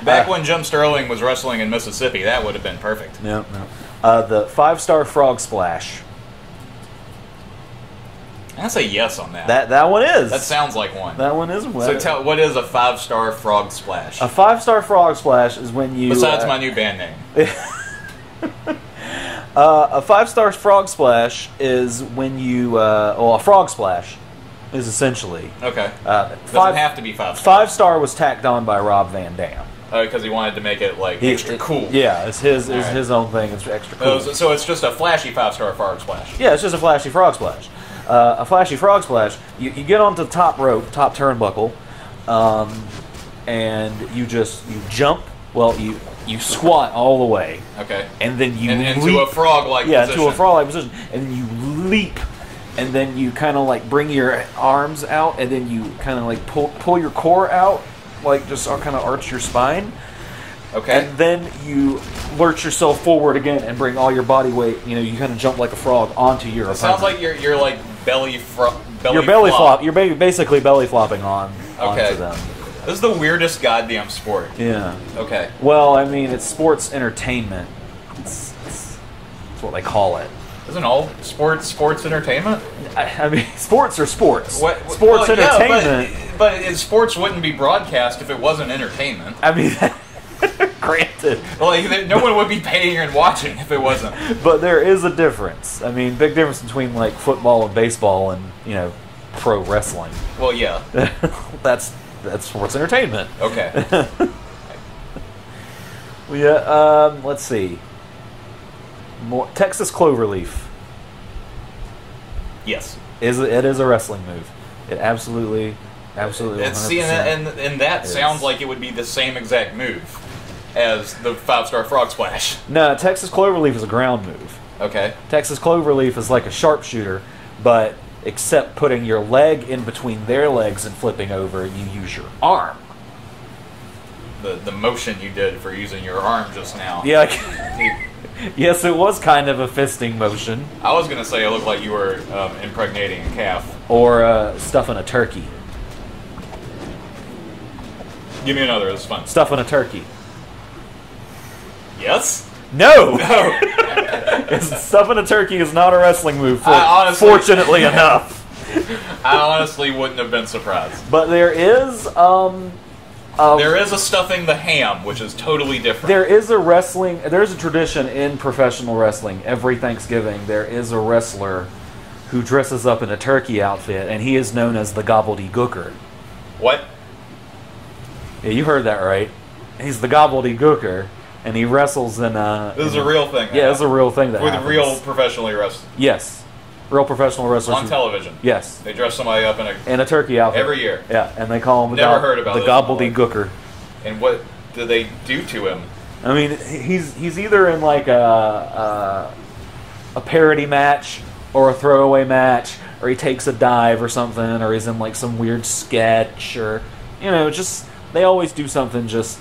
Back when Jim Sterling was wrestling in Mississippi, that would have been perfect. no, no. Uh, the five star frog splash. I say yes on that. That that one is. That sounds like one. That one is. so tell what is a five star frog splash? a five star frog splash is when you. Besides uh, my new band name. Uh, a five star frog splash is when you. Uh, well, a frog splash is essentially. Okay. Uh, Doesn't five, have to be five stars. five star was tacked on by Rob Van Dam. Oh, because he wanted to make it like He- extra cool. Yeah, it's his it's Alright. his own thing. It's extra cool. So- so it's just a flashy five star frog splash. Yeah, it's just a flashy frog splash. Uh, a flashy frog splash. You, you get onto the top rope, top turnbuckle. um, and you just you jump. Well, you you squat all the way, Okay. and then you And into leap, a frog-like yeah, position. into a frog like position, and then you leap, and then you kind of like bring your arms out, and then you kind of like pull pull your core out, like just kind of arch your spine, Okay. and then you lurch yourself forward again and bring all your body weight. You know, you kind of jump like a frog onto your. It sounds like you're you're like belly belly You're belly flop. flop. You're basically belly flopping on Okay. onto them. This is the weirdest goddamn sport. Yeah. Okay. Well, I mean, it's sports entertainment. It's, it's, it's what they call it. Isn't all sports sports entertainment? I, I mean, sports are sports. What, sports well, yeah, entertainment. but, but it- sports wouldn't be broadcast if it wasn't entertainment. I mean, granted, Like no one would be paying and watching if it wasn't. but there is a difference. I mean, big difference between like football and baseball and you know pro wrestling. Well, yeah. that's that's sports entertainment. Okay. Well, yeah. Um, let's see. More Texas Cloverleaf. Yes. is it is a wrestling move. It absolutely, absolutely. 100%. see, and, and and that sounds is. like it would be the same exact move as the five star frog splash. no, Texas Cloverleaf is a ground move. Okay. Texas Cloverleaf is like a sharpshooter, but except putting your leg in between their legs and flipping over, you use your arm. The the motion you did for using your arm just now. Yeah. Yes, it was kind of a fisting motion, I was gonna say it looked like you were um, impregnating a calf. or uh, stuffing a turkey. Give me another. It's fun. Stuffing a turkey. Yes. No, No. stuffing a turkey is not a wrestling move. For, honestly- fortunately enough. I honestly wouldn't have been surprised. But there is um a, There is a stuffing the ham, which is totally different. there is a wrestling there's a tradition in professional wrestling. Every Thanksgiving there is a wrestler who dresses up in a turkey outfit and he is known as the gobbledygooker. What? Yeah, you heard that right. He's the gobbledygooker and he wrestles in a This is a real thing. Yeah, it's a real thing that with happens. real professionally wrestlers Yes. Real professional wrestlers on who- television. Yes. They dress somebody up in a. In a turkey outfit. Every year. Yeah, and they call him Never gob- heard about the in gobbledygooker. And what do they do to him? I mean, he's he's either in like a, a a parody match or a throwaway match, or he takes a dive or something, or he's in like some weird sketch, or you know, just they always do something just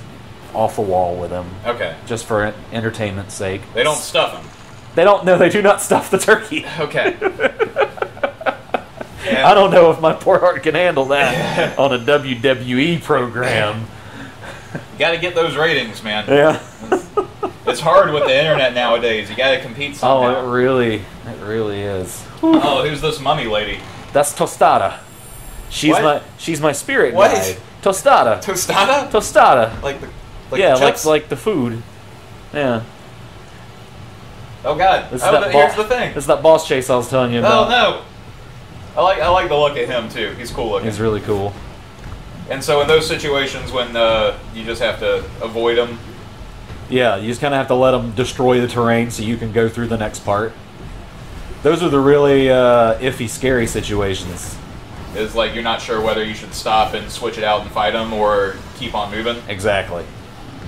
off the wall with them. Okay. just for entertainment's sake. They don't stuff them. They don't. No, they do not stuff the turkey. Okay. I don't know if my poor heart can handle that on a WWE program. Got to get those ratings, man. Yeah. It's hard with the internet nowadays. You got to compete Oh, it really, it really is. Oh, who's this mummy lady? That's Tostada. She's What? my she's my spirit What? guide. Tostada. Tostada? Tostada. Like the like yeah, the like like the food. Yeah. Oh God! This is Oh, that but bo- here's the thing. This is that boss chase I was telling you about. Oh no! I like I like the look at him too. He's cool looking. He's really cool. and so in those situations when uh, you just have to avoid him, Yeah, you just kind of have to let them destroy the terrain so you can go through the next part. Those are the really uh, iffy, scary situations. is like you're not sure whether you should stop and switch it out and fight him or keep on moving. Exactly.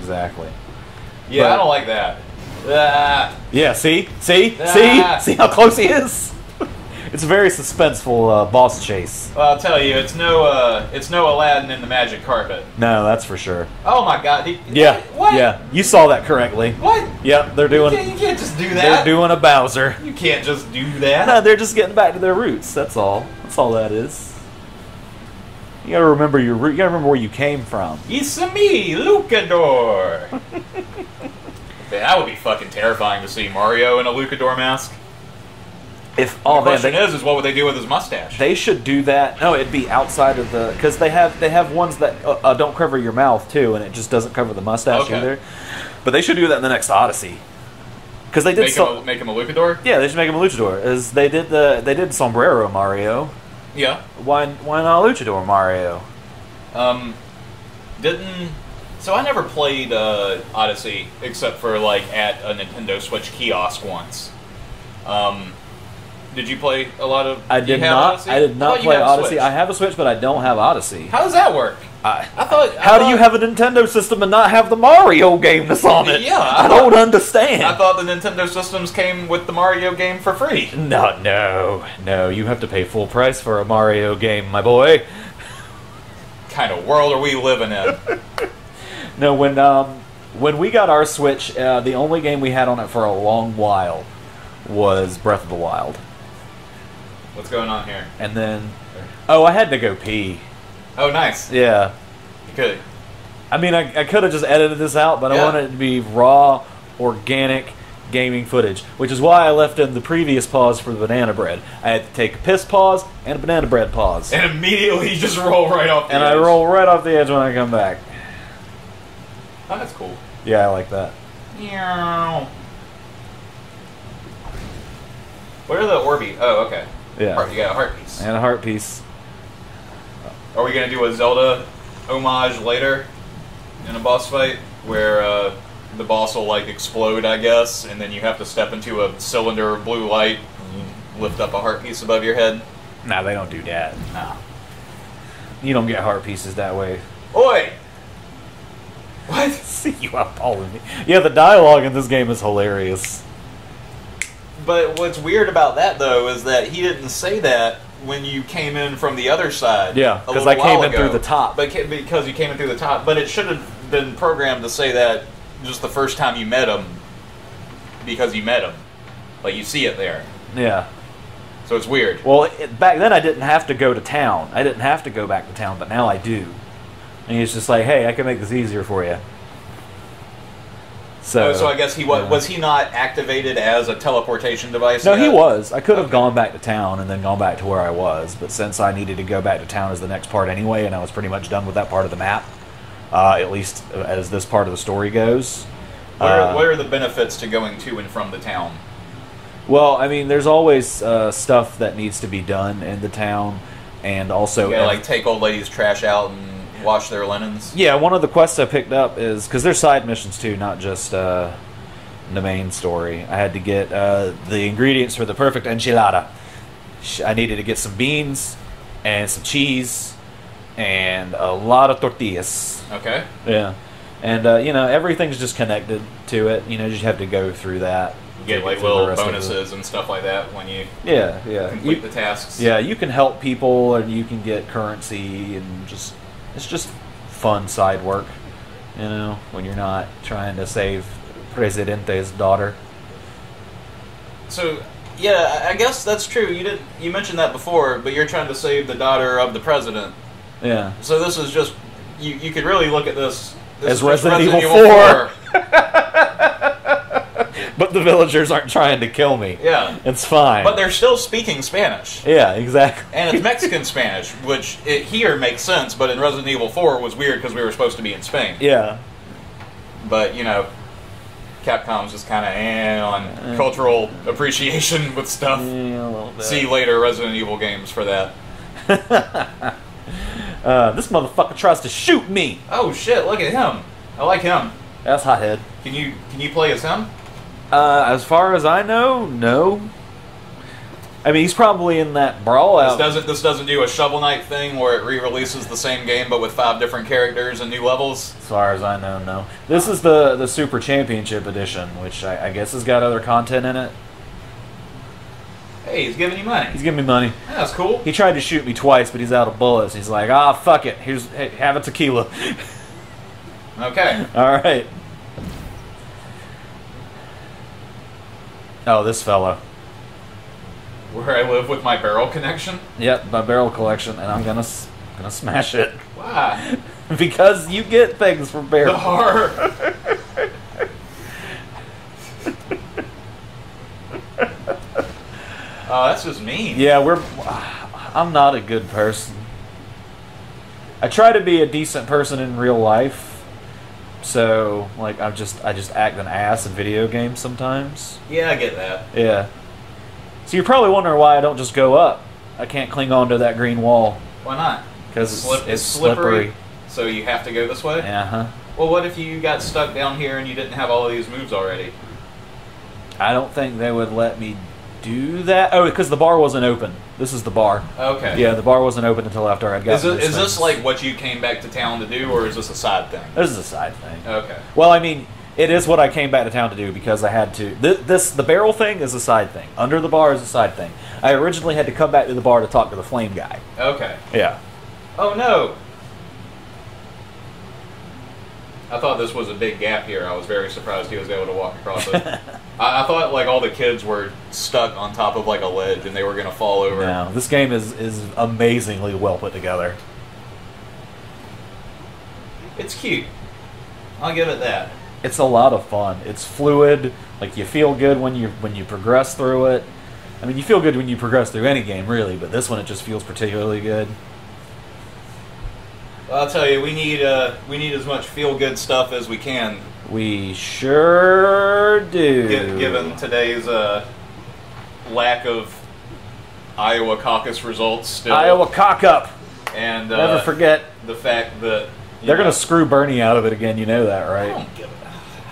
Exactly. Yeah, But- I don't like that. Ah, Yeah, see? See? Ah. See? See how close he is? it's a very suspenseful uh, boss chase. well, I'll tell you, it's no uh, it's no Aladdin in the magic carpet. No, that's for sure. Oh my God! He, Yeah. What? Yeah. You saw that correctly. What? Yep, they're You doing can't, you can't just do that. they're doing a Bowser. you can't just do that. No, they're just getting back to their roots. That's all. That's all that is. You gotta remember your root. You gotta remember where you came from. It's me, Luchador. Man, that would be fucking terrifying to see Mario in a Luchador mask. If all the oh question they, is, is what would they do with his mustache? they should do that. No, it'd be outside of the because they have they have ones that uh, uh, don't cover your mouth too, and it just doesn't cover the mustache Okay. either. But they should do that in the next Odyssey because they did. make, so- him a, make him a Luchador? yeah, they should make him a luchador. As they did the they did sombrero Mario. Yeah. Why why not luchador Mario? Um, didn't. So I never played uh, Odyssey except for like at a Nintendo Switch kiosk once. Um, did you play a lot of? I did not. Odyssey? I did not play Odyssey. I have a Switch, but I don't have Odyssey. How does that work? I, I thought. I how do you have a Nintendo system and not have the Mario game that's on it? Yeah, I I, don't thought- understand. I thought the Nintendo systems came with the Mario game for free. no, no, no. You have to pay full price for a Mario game, my boy. kind of world are we living in? No, when um, when we got our Switch, uh, the only game we had on it for a long while was Breath of the Wild, What's going on here? and then oh, I had to go pee. Oh, nice. Yeah, You could. I mean, I, I could have just edited this out, but I wanted it to be raw, organic gaming footage, which is why I left in the previous pause for the banana bread. I had to take a piss pause and a banana bread pause, And immediately you just roll right off the and I edge. roll right off the edge when I come back. Oh, that's cool. Yeah, I like that. Meow. Where are the Orbi? Oh, okay. Yeah, Heart, you got a heart piece. and a heart piece. Are we gonna do a Zelda homage later in a boss fight where uh, the boss will like explode, I guess, and then you have to step into a cylinder of blue light and lift up a heart piece above your head? No, they don't do that. Nah. You don't get heart pieces that way. Oi! What? See you eyeballing me. Yeah, the dialogue in this game is hilarious. But what's weird about that though is that he didn't say that when you came in from the other side. Yeah, a 'cause little I came in through the top. But because you came in through the top, but it should have been programmed to say that just the first time you met him, because you met him, like you see it there. Yeah. So it's weird. Well, it, back then I didn't have to go to town. I didn't have to go back to town, but now I do. And he's just like, "Hey, I can make this easier for you." So, Oh, so I guess he was yeah. was he not activated as a teleportation device? No, he was. I could have Okay. gone back to town and then gone back to where I was, but since I needed to go back to town as the next part anyway, and I was pretty much done with that part of the map, uh, at least as this part of the story goes. What are, uh, what are the benefits to going to and from the town? Well, I mean, there's always uh, stuff that needs to be done in the town, and also gotta, like take old ladies' trash out and wash their linens. yeah, one of the quests I picked up is because there's side missions too, not just uh, the main story. I had to get uh, the ingredients for the perfect enchilada. I needed to get some beans and some cheese and a lot of tortillas. Okay. Yeah, and uh, you know everything's just connected to it. You know, you just have to go through that. You get like little rest of it. bonuses and stuff like that when you Yeah, yeah. complete You- the tasks. Yeah, you can help people and you can get currency and just it's just fun side work, you know, when you're not trying to save Presidente's daughter. So yeah, I guess that's true. You didn't you mentioned that before, but you're trying to save the daughter of the president. Yeah. So this is just you. You could really look at this, this As just Resident Evil 4. 4. But the villagers aren't trying to kill me. Yeah, It's fine. but they're still speaking Spanish. Yeah, exactly. And it's Mexican Spanish, which it here makes sense, but in Resident Evil 4 was weird because we were supposed to be in Spain. Yeah. But, you know, Capcom's just kind of eh on Uh. cultural appreciation with stuff. Yeah, a little bit. See later Resident Evil games for that. Uh, this motherfucker tries to shoot me. Oh shit, look at him. I like him. That's hothead. Can you can you play as him? Uh, as far as I know, no. I mean, he's probably in that brawl This doesn't this doesn't do a Shovel Knight thing where it re-releases the same game but with five different characters and new levels. As far as I know, no. This is the the Super Championship Edition, which I, I guess has got other content in it. Hey, he's giving you money. He's giving me money. That's cool. He tried to shoot me twice, but he's out of bullets. He's like, ah, fuck it. Here's hey, have a tequila. Okay. All right. Oh, this fellow. Where I live with my barrel connection. Yep, my barrel collection, and I'm gonna gonna smash it Why? because you get things from barrels. The horror. Oh, that's just mean. Yeah, we're. I'm not a good person. I try to be a decent person in real life, so like I'm just I just act an ass in video games sometimes. Yeah, I get that. Yeah. So you're probably wondering why I don't just go up. I can't cling on to that green wall Why not? because it's, Slip- it's slippery. So you have to go this way? Uh huh. Well, what if you got stuck down here and you didn't have all of these moves already? I don't think they would let me do that. Oh, because the bar wasn't open. This is the bar. Okay. Yeah, the bar wasn't open until after I'd Is, gotten. it, those is this like what you came back to town to do, or is this a side thing? This is a side thing. Okay. Well, I mean, it is what I came back to town to do because I had to. This, this the barrel thing is a side thing. Under the bar is a side thing. I originally had to come back to the bar to talk to the flame guy. Okay. Yeah. Oh no! I thought this was a big gap here. I was very surprised he was able to walk across it. I, I thought like all the kids were stuck on top of like a ledge and they were gonna fall over. No, this game is is amazingly well put together. It's cute. I'll give it that. It's a lot of fun. It's fluid. Like you feel good when you when you progress through it. I mean, you feel good when you progress through any game, really, but this one it just feels particularly good. Well, I'll tell you, we need uh, we need as much feel good stuff as we can, We sure do. gi- given today's uh, lack of Iowa caucus results. Still, Iowa cock up. and uh, Never forget. the fact that They're gonna screw Bernie out of it again. You know that, I right?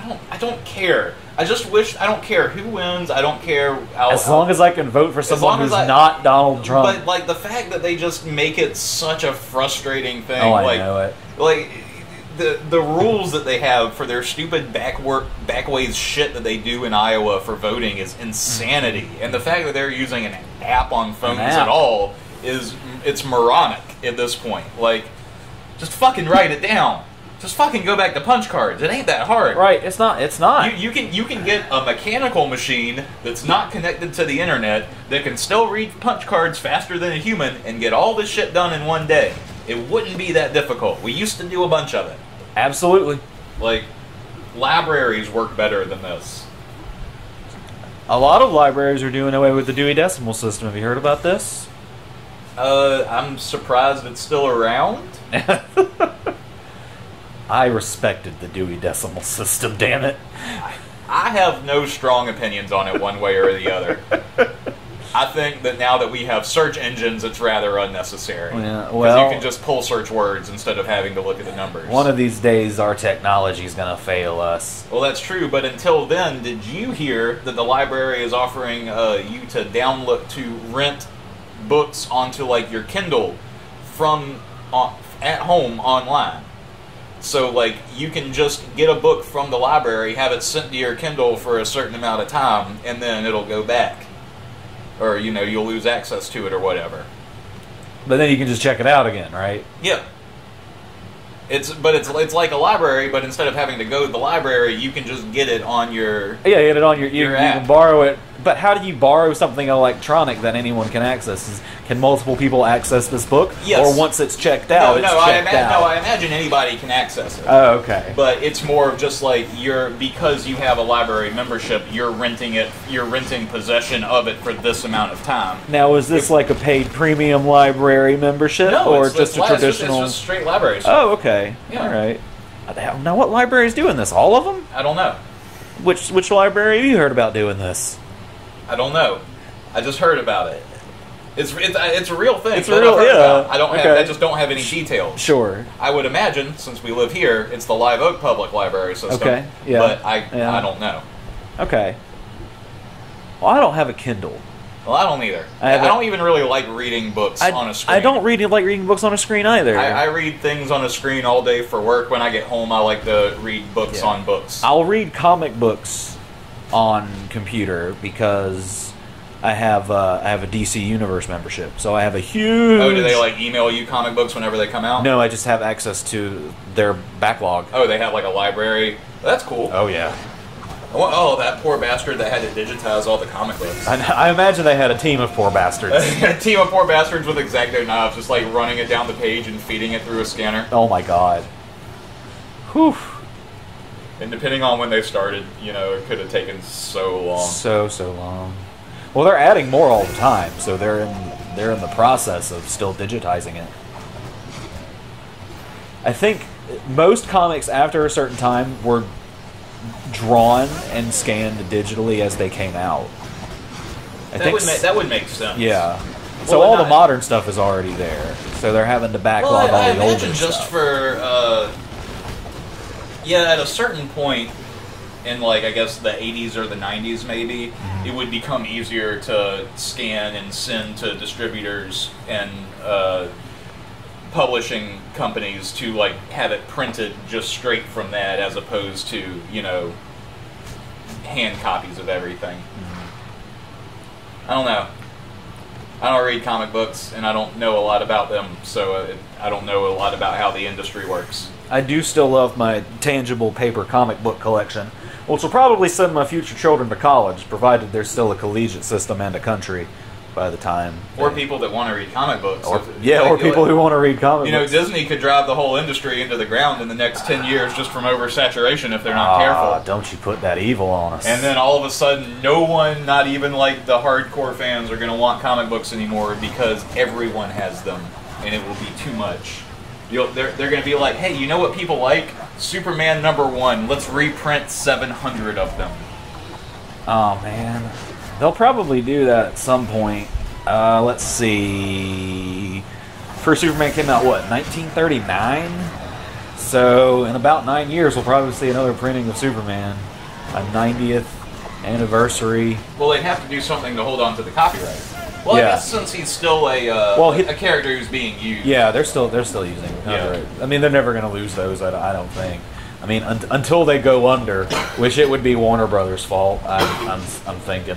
Don't I don't. Care. I just wish. I don't care who wins. I don't care. How, As long as I can vote for someone who's I- not Donald Trump. But like the fact that they just make it such a frustrating thing. oh, I like, know it. like the the rules that they have for their stupid backwork backways shit that they do in Iowa for voting is mm. insanity. And the fact that they're using an app on phones app. at all is it's moronic at this point. Like just fucking write it down. Just fucking go back to punch cards. It ain't that hard. Right? It's not. It's not. You, you can you can get a mechanical machine that's not connected to the internet that can still read punch cards faster than a human and get all this shit done in one day. It wouldn't be that difficult. We used to do a bunch of it. Absolutely. Like libraries work better than this. A lot of libraries are doing away with the Dewey Decimal System. Have you heard about this? Uh, I'm surprised it's still around. I respected the Dewey Decimal System. Damn it. I have no strong opinions on it one way or the other. I think that now that we have search engines, it's rather unnecessary. Yeah, well- you can just pull search words instead of having to look at the numbers. One of these days, our technology is gonna fail us. Well, that's true, but until then, did you hear that the library is offering uh, you to download to rent books onto like your Kindle from on, at home online? So like you can just get a book from the library, have it sent to your Kindle for a certain amount of time, and then it'll go back, or you know you'll lose access to it or whatever. But then you can just check it out again, right? Yeah. It's but it's it's like a library, but instead of having to go to the library, you can just get it on your Yeah, get it on your. You, Your you app. can borrow it, but how do you borrow something electronic that anyone can access? Is, can multiple people access this book? Yes. Or once it's checked out, no, it's no, I ima- no, I imagine anybody can access it. oh, okay. but it's more of just like you're because you have a library membership, you're renting it, you're renting possession of it for this amount of time. now, is this like a paid premium library membership, No, or it's, just a li- it's traditional? It's just straight library. stuff. Oh, okay. Yeah. All right. Uh, Now, what library is doing this? All of them? I don't know. Which which library have you heard about doing this? I don't know. I just heard about it. It's it's, it's a real thing. It's that real- yeah. about. I don't have. I just don't have any details. Sure. I would imagine, since we live here, it's the Live Oak Public Library system. Okay, yeah. But I Yeah. I don't know. Okay. Well, I don't have a Kindle. Well, I don't either. I I, don't even really like reading books I, on a screen. I don't read like reading books on a screen either. I, I read things on a screen all day for work. When I get home, I like to read books Yeah. on books. I'll read comic books on computer because I have uh, I have a DC Universe membership, so I have a huge. oh, do they like email you comic books whenever they come out? No, I just have access to their backlog. Oh, they have like a library. That's cool. Oh yeah. Oh, oh, that poor bastard that had to digitize all the comic books. I, I imagine they had a team of poor bastards. a team of poor bastards with exacto knives, just like running it down the page and feeding it through a scanner. oh my god. Whew. And depending on when they started, you know, it could have taken so long. So so long. Well, they're adding more all the time, so they're in they're in the process of still digitizing it. I think most comics after a certain time were drawn and scanned digitally as they came out. I That think would, make, that would make sense. yeah. So Well, all the I- modern stuff is already there. So they're having to Well, backlog I, all I the older imagine just stuff. for, uh, yeah, at a certain point, in like I guess the 80s or the 90s maybe, it would become easier to scan and send to distributors and uh, publishing companies to like have it printed just straight from that as opposed to you know hand copies of everything. I don't know. I don't read comic books and I don't know a lot about them, so uh, I don't know a lot about how the industry works. I do still love my tangible paper comic book collection, which will probably send my future children to college, provided there's still a collegiate system and a country by the time. Or they- people that want to read comic books. or, yeah, like- or people who want to read comic You know. Disney could drive the whole industry into the ground in the next 10 years just from oversaturation if they're not Ah, careful. Don't you put that evil on us. And then all of a sudden, no one, not even like the hardcore fans, are going to want comic books anymore because everyone has them, and it will be too much. You'll, they're they're going to be like, hey, you know what people like? Superman number one. Let's reprint 700 of them. Oh man, they'll probably do that at some point. Uh, let's see. First Superman came out what 1939. So in about nine years, we'll probably see another printing of Superman, a 90th anniversary. Well, they'd have to do something to hold on to the copyright. Well, Yeah. I guess since he's still a uh, Well, he- a character who's being used. Yeah, they're still they're still using Yeah. copyright. I mean, they're never going to lose those. I, don't- I don't think. I mean, un- until they go under, which it would be Warner Brothers' fault. I'm I'm, I'm thinking.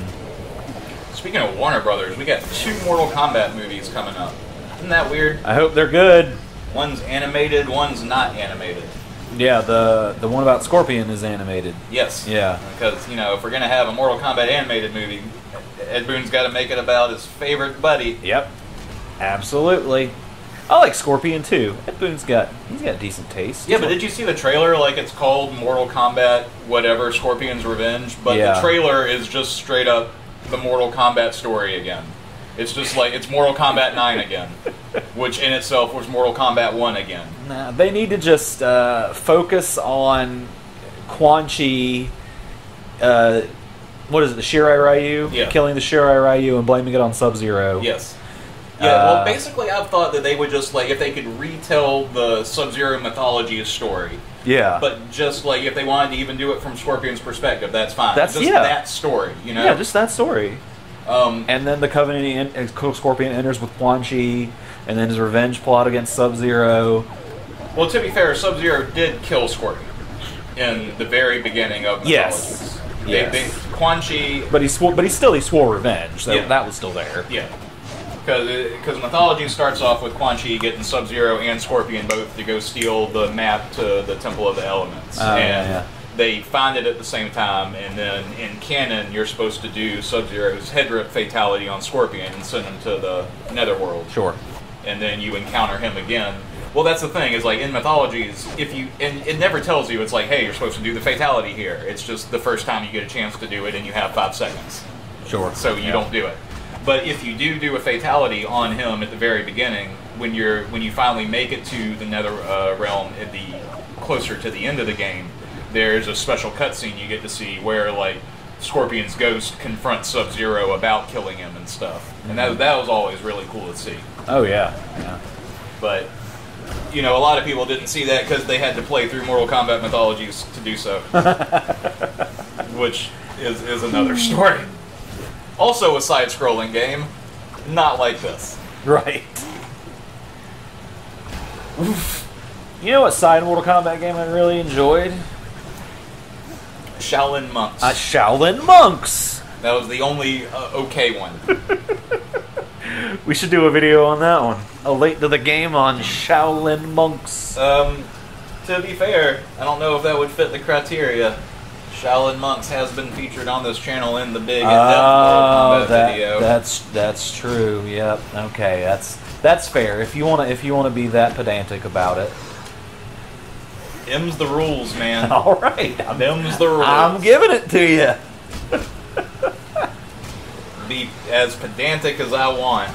Speaking of Warner Brothers, we got two Mortal Kombat movies coming up. Isn't that weird? I hope they're good. One's animated, one's not animated. Yeah, the the one about Scorpion is animated. Yes. Yeah. Because, you know, if we're going to have a Mortal Kombat animated movie, Ed Boon's got to make it about his favorite buddy. Yep. Absolutely. I like Scorpion too. Ed Boon's got he's got decent taste. Yeah, but did you see the trailer? Like, it's called Mortal Kombat whatever, Scorpion's Revenge, but Yeah. the trailer is just straight up the Mortal Kombat story again. It's just like, it's Mortal Kombat 9 again, which in itself was Mortal Kombat 1 again. Nah, they need to just uh, focus on Quan Chi. Uh, what is it? The Shirai Ryu? Yeah. Killing the Shirai Ryu and blaming it on Sub Zero. Yes. Yeah, well, Uh, basically, I've thought that they would just, like, if they could retell the Sub Zero mythology story, Yeah. but just, like, if they wanted to even do it from Scorpion's perspective, that's fine. That's- just yeah. that story, you know? yeah, just that story. Um, And then the Covenant en- Scorpion enters with Quan Chi, and then his revenge plot against Sub Zero. well, to be fair, Sub Zero did kill Scorpion in the very beginning of Yes. Mythologies. Yes. They, they, Quan Chi But he swore, but he still he swore revenge, so Yeah. that was still there. Yeah. Because uh, mythology starts off with Quan Chi getting Sub Zero and Scorpion both to go steal the map to the Temple of the Elements. Oh, and yeah. they find it at the same time, and then in canon, you're supposed to do Sub Zero's head rip fatality on Scorpion and send him to the Netherworld. Sure. And then you encounter him again. Well, that's the thing, is like in mythologies, if you. And it never tells you, it's like, hey, you're supposed to do the fatality here. It's just the first time you get a chance to do it, and you have five seconds Sure. so you Yeah. don't do it. But if you do do a fatality on him at the very beginning, when you're when you finally make it to the Nether uh, realm at the closer to the end of the game, there's a special cutscene you get to see where like Scorpion's ghost confronts Sub Zero about killing him and stuff, and that that was always really cool to see. Oh yeah. Yeah. But you know, a lot of people didn't see that because they had to play through Mortal Kombat mythologies to do so, which is is another story. Also, a side-scrolling game, not like this. Right. You know what side Mortal Kombat game I really enjoyed? Shaolin Monks. Uh, Shaolin Monks. that was the only uh, okay one. We should do a video on that one. A late to the game on Shaolin Monks. Um, to be fair, I don't know if that would fit the criteria. Shaolin Monks has been featured on this channel in the big in-depth Oh, that, video. that's that's true. Yep. Okay, that's that's fair. If you want to if you want to be that pedantic about it. M's the rules, man. All right. I'm, Them's the rules. I'm giving it to you. be as pedantic as I want.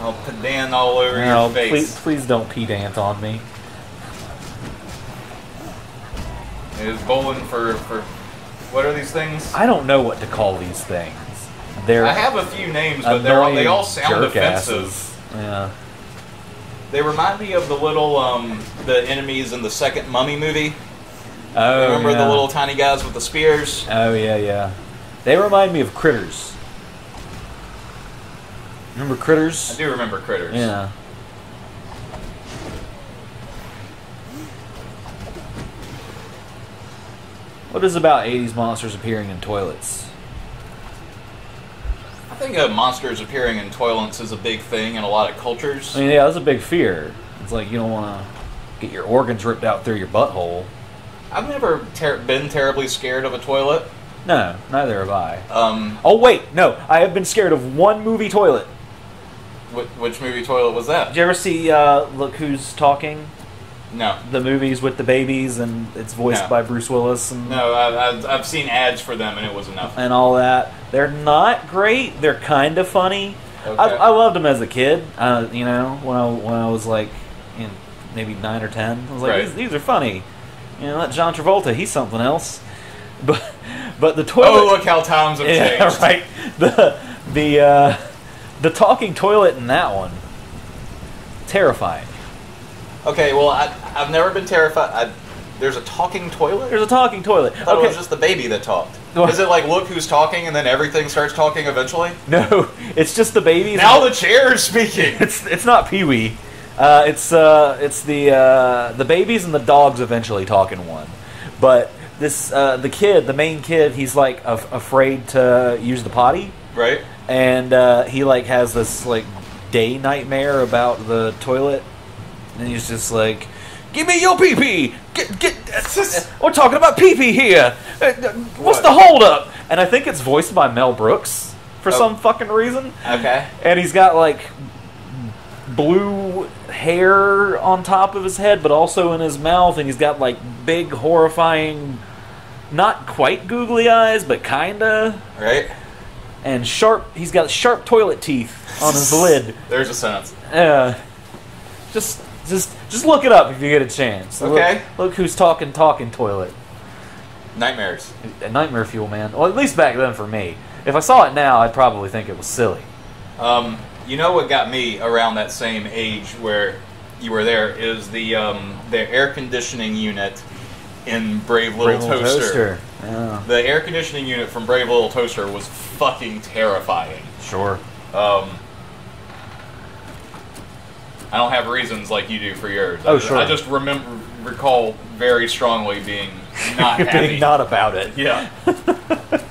I'll pedant all over No, your face. please please don't pedant on me. It is bowling for for what are these things? I don't know what to call these things. They're I have a few names, but all, they all sound offensive. asses. Yeah. They remind me of the little um the enemies in the second Mummy movie. Oh, Remember yeah. the little tiny guys with the spears? Oh yeah, yeah. They remind me of critters. Remember critters? I do remember critters. Yeah. What is about 80s monsters appearing in toilets? I think uh, monsters appearing in toilets is a big thing in a lot of cultures. I mean, yeah, that's a big fear. It's like you don't want to get your organs ripped out through your butthole. I've never ter- been terribly scared of a toilet. No, neither have I. Um, Oh wait, no, I have been scared of one movie toilet. Wh- which movie toilet was that? Did you ever see uh, Look Who's Talking? No. The movies with the babies, and it's voiced No. by Bruce Willis and No, I, I've, I've seen ads for them and it was enough. and all that. They're not great. They're kind of funny. I, Okay. I loved them as a kid. Uh, you know, when I when I was like, in maybe nine or ten, I was like, Right. these, these are funny. You know, that John Travolta, he's something else. But but the toilet. Oh, look how times have yeah, changed. right. The the uh, the talking toilet in that one, terrifying. Okay, well, I, I've never been terrified. I, there's a talking toilet? There's a talking toilet. I thought it was just the baby that talked. Is it like, look who's talking, and then everything starts talking eventually? no, it's just the babies. Now the chair is speaking! it's it's not Pee Wee. Uh, it's uh, it's the uh, the babies and the dogs eventually talk in one. But this uh, the kid, the main kid, he's like af- afraid to use the potty, Right? And uh, he like has this like day nightmare about the toilet, and he's just like. Give me your pee pee. Get get. We're talking about pee pee here. Uh, What's What? the holdup? And I think it's voiced by Mel Brooks for Oh. some fucking reason Okay. and he's got like blue hair on top of his head, but also in his mouth, and he's got like big, horrifying, not quite googly eyes, but kinda, Right? And sharp. He's got sharp toilet teeth on his lid. There's a sentence. Uh, just, just, just look it up if you get a chance. Look- Okay. Look, who's talking, talking toilet. Nightmares. A nightmare fuel, man. Well, at least back then for me. If I saw it now, I'd probably think it was silly. Um, you know what got me around that same age where you were there is the um, the air conditioning unit in Brave Little, Brave Little Toaster. Yeah, The air conditioning unit from Brave Little Toaster was fucking terrifying. sure. Um, I don't have reasons like you do for yours. Oh, I, sure. I just remember recall very strongly being not happy. Being not about it. yeah.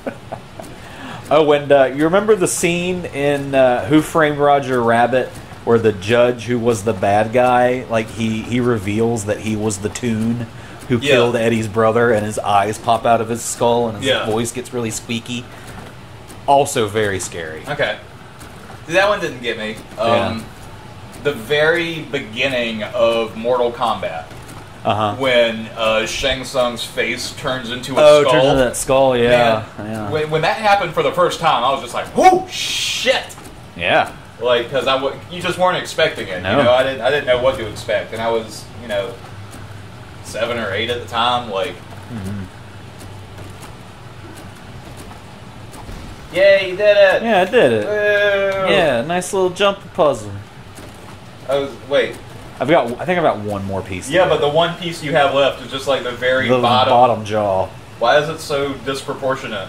Oh, and uh, you remember the scene in uh, Who Framed Roger Rabbit where the judge, who was the bad guy, like he he reveals that he was the Toon who Yeah. killed Eddie's brother, and his eyes pop out of his skull, and his Yeah. voice gets really squeaky. Also very scary. Okay. That one didn't get me. Um, The very beginning of Mortal Kombat, Uh huh. when uh, Shang Tsung's face turns into a Oh, skull. turns into that skull. Yeah, yeah, When, when that happened for the first time, I was just like, "Whoa, shit!" yeah. Like, because I w- you just weren't expecting it. No. You know, I didn't I didn't know what to expect, and I was you know seven or eight at the time. Like, Mhm. yeah, you did it. Yeah, I did it. Woo. Yeah, nice little jump puzzle. I was wait. I've got. I think I've got one more piece. Yeah, but the one piece you have left is just like the very the bottom. bottom jaw. Why is it so disproportionate?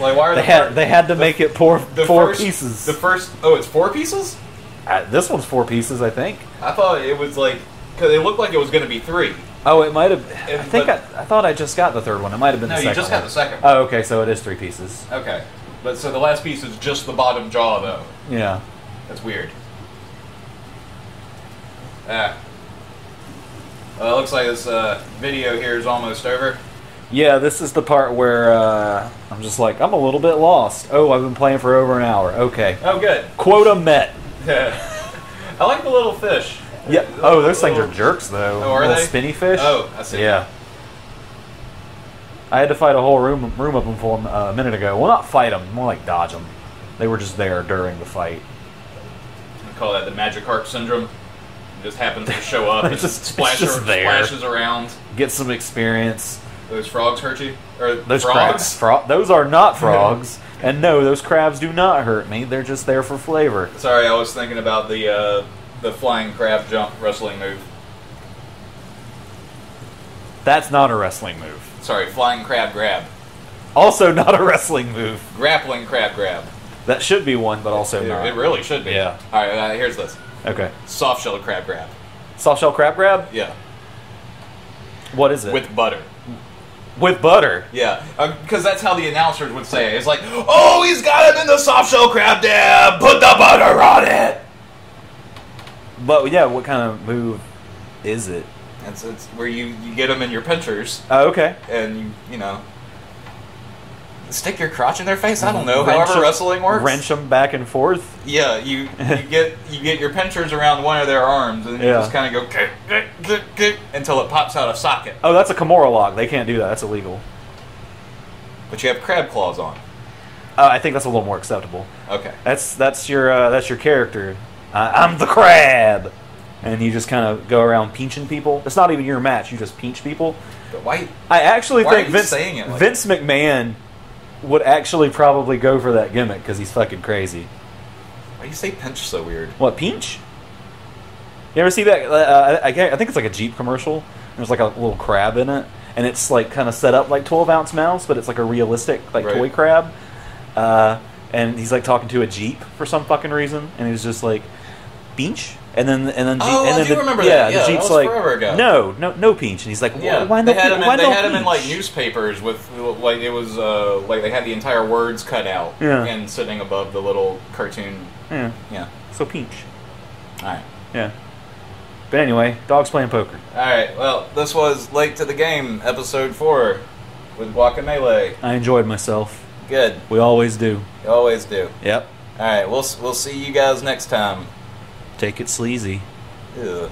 like, why are They the had fir- they had to make it four the four first, pieces. The first, oh, it's four pieces. Uh, this one's four pieces, I think. I thought it was like because it looked like it was going to be three. Oh, it might have. I think I, I thought I just got the third one. It might have been No, the you second just got the second. Oh, okay, so it is three pieces. Okay, but so the last piece is just the bottom jaw, though. Yeah. That's weird. Ah. Well, it looks like this uh, video here is almost over. Yeah, this is the part where uh, I'm just like, I'm a little bit lost. Oh, I've been playing for over an hour. Okay. Oh, good. Quota met. Yeah. I like the little fish. Yeah. Oh, those things are jerks, though. Oh, are Little they? spinny fish. Oh, I see. Yeah. I had to fight a whole room room of them for 'em, uh, a minute ago. Well, not fight them, more like dodge them. They were just there during the fight. We call that the magic Magikarp syndrome. It just happens to show up and It's just- splash just there. splashes around. Get some experience. Those frogs hurt you? Or Those frogs? crabs. Fro- those are not frogs. and no, those crabs do not hurt me. They're just there for flavor. Sorry, I was thinking about the uh, the flying crab jump wrestling move. That's not a wrestling move. Sorry, flying crab grab. Also not a wrestling move. Grappling crab grab. That should be one, but also It, not. it really should be. Yeah. All right, uh, here's this. Okay. Soft shell crab grab. Soft shell crab grab? Yeah. What is it? With butter. with butter. Yeah, because that's how the announcers would say it. It's like, oh, he's got him in the soft shell crab dab. Put the butter on it. But yeah, what kind of move is it? It's, it's where you, you get them in your pinchers Oh, okay. and you you know stick your crotch in their face. I don't know. Wrench however 'em- wrestling works. Wrench them back and forth. Yeah, you you get you get your pinchers around one of their arms and you Yeah. just kind of go "Kick, kick, kick, kick," until it pops out of socket. Oh, that's a Kimura lock. They can't do that. That's illegal. But you have crab claws on. Uh, I think that's a little more acceptable. Okay. That's that's your uh, that's your character. Uh, I'm the crab, and you just kind of go around pinching people. It's not even your match. You just pinch people. But why? I actually Why think Vince saying it like Vince McMahon would actually probably go for that gimmick because he's fucking crazy. Why do you say pinch so weird? What pinch? You ever see that? Uh, I, I I think it's like a Jeep commercial. There's like a little crab in it, and it's like kind of set up like 12 ounce mouse, but it's like a realistic like Right. toy crab. Uh, and he's like talking to a Jeep for some fucking reason, and he's just like, "Pinch," and then and then Jeep, Oh, and I then do the, remember yeah, that. the Yeah, that Jeep's like, forever ago. "No, no, no pinch," and he's like, Yeah, "Why they no? had him. In, why they no had him in like newspapers with like it was uh, like they had the entire words cut out Yeah. and sitting above the little cartoon. Yeah, Yeah. so pinch. All right. Yeah. But anyway, dogs playing poker. All right. Well, this was late to the game, episode four, with Guacamelee. I enjoyed myself. Good. We always do. You always do. Yep. All right. We'll we'll see you guys next time. Take it sleazy. Ugh.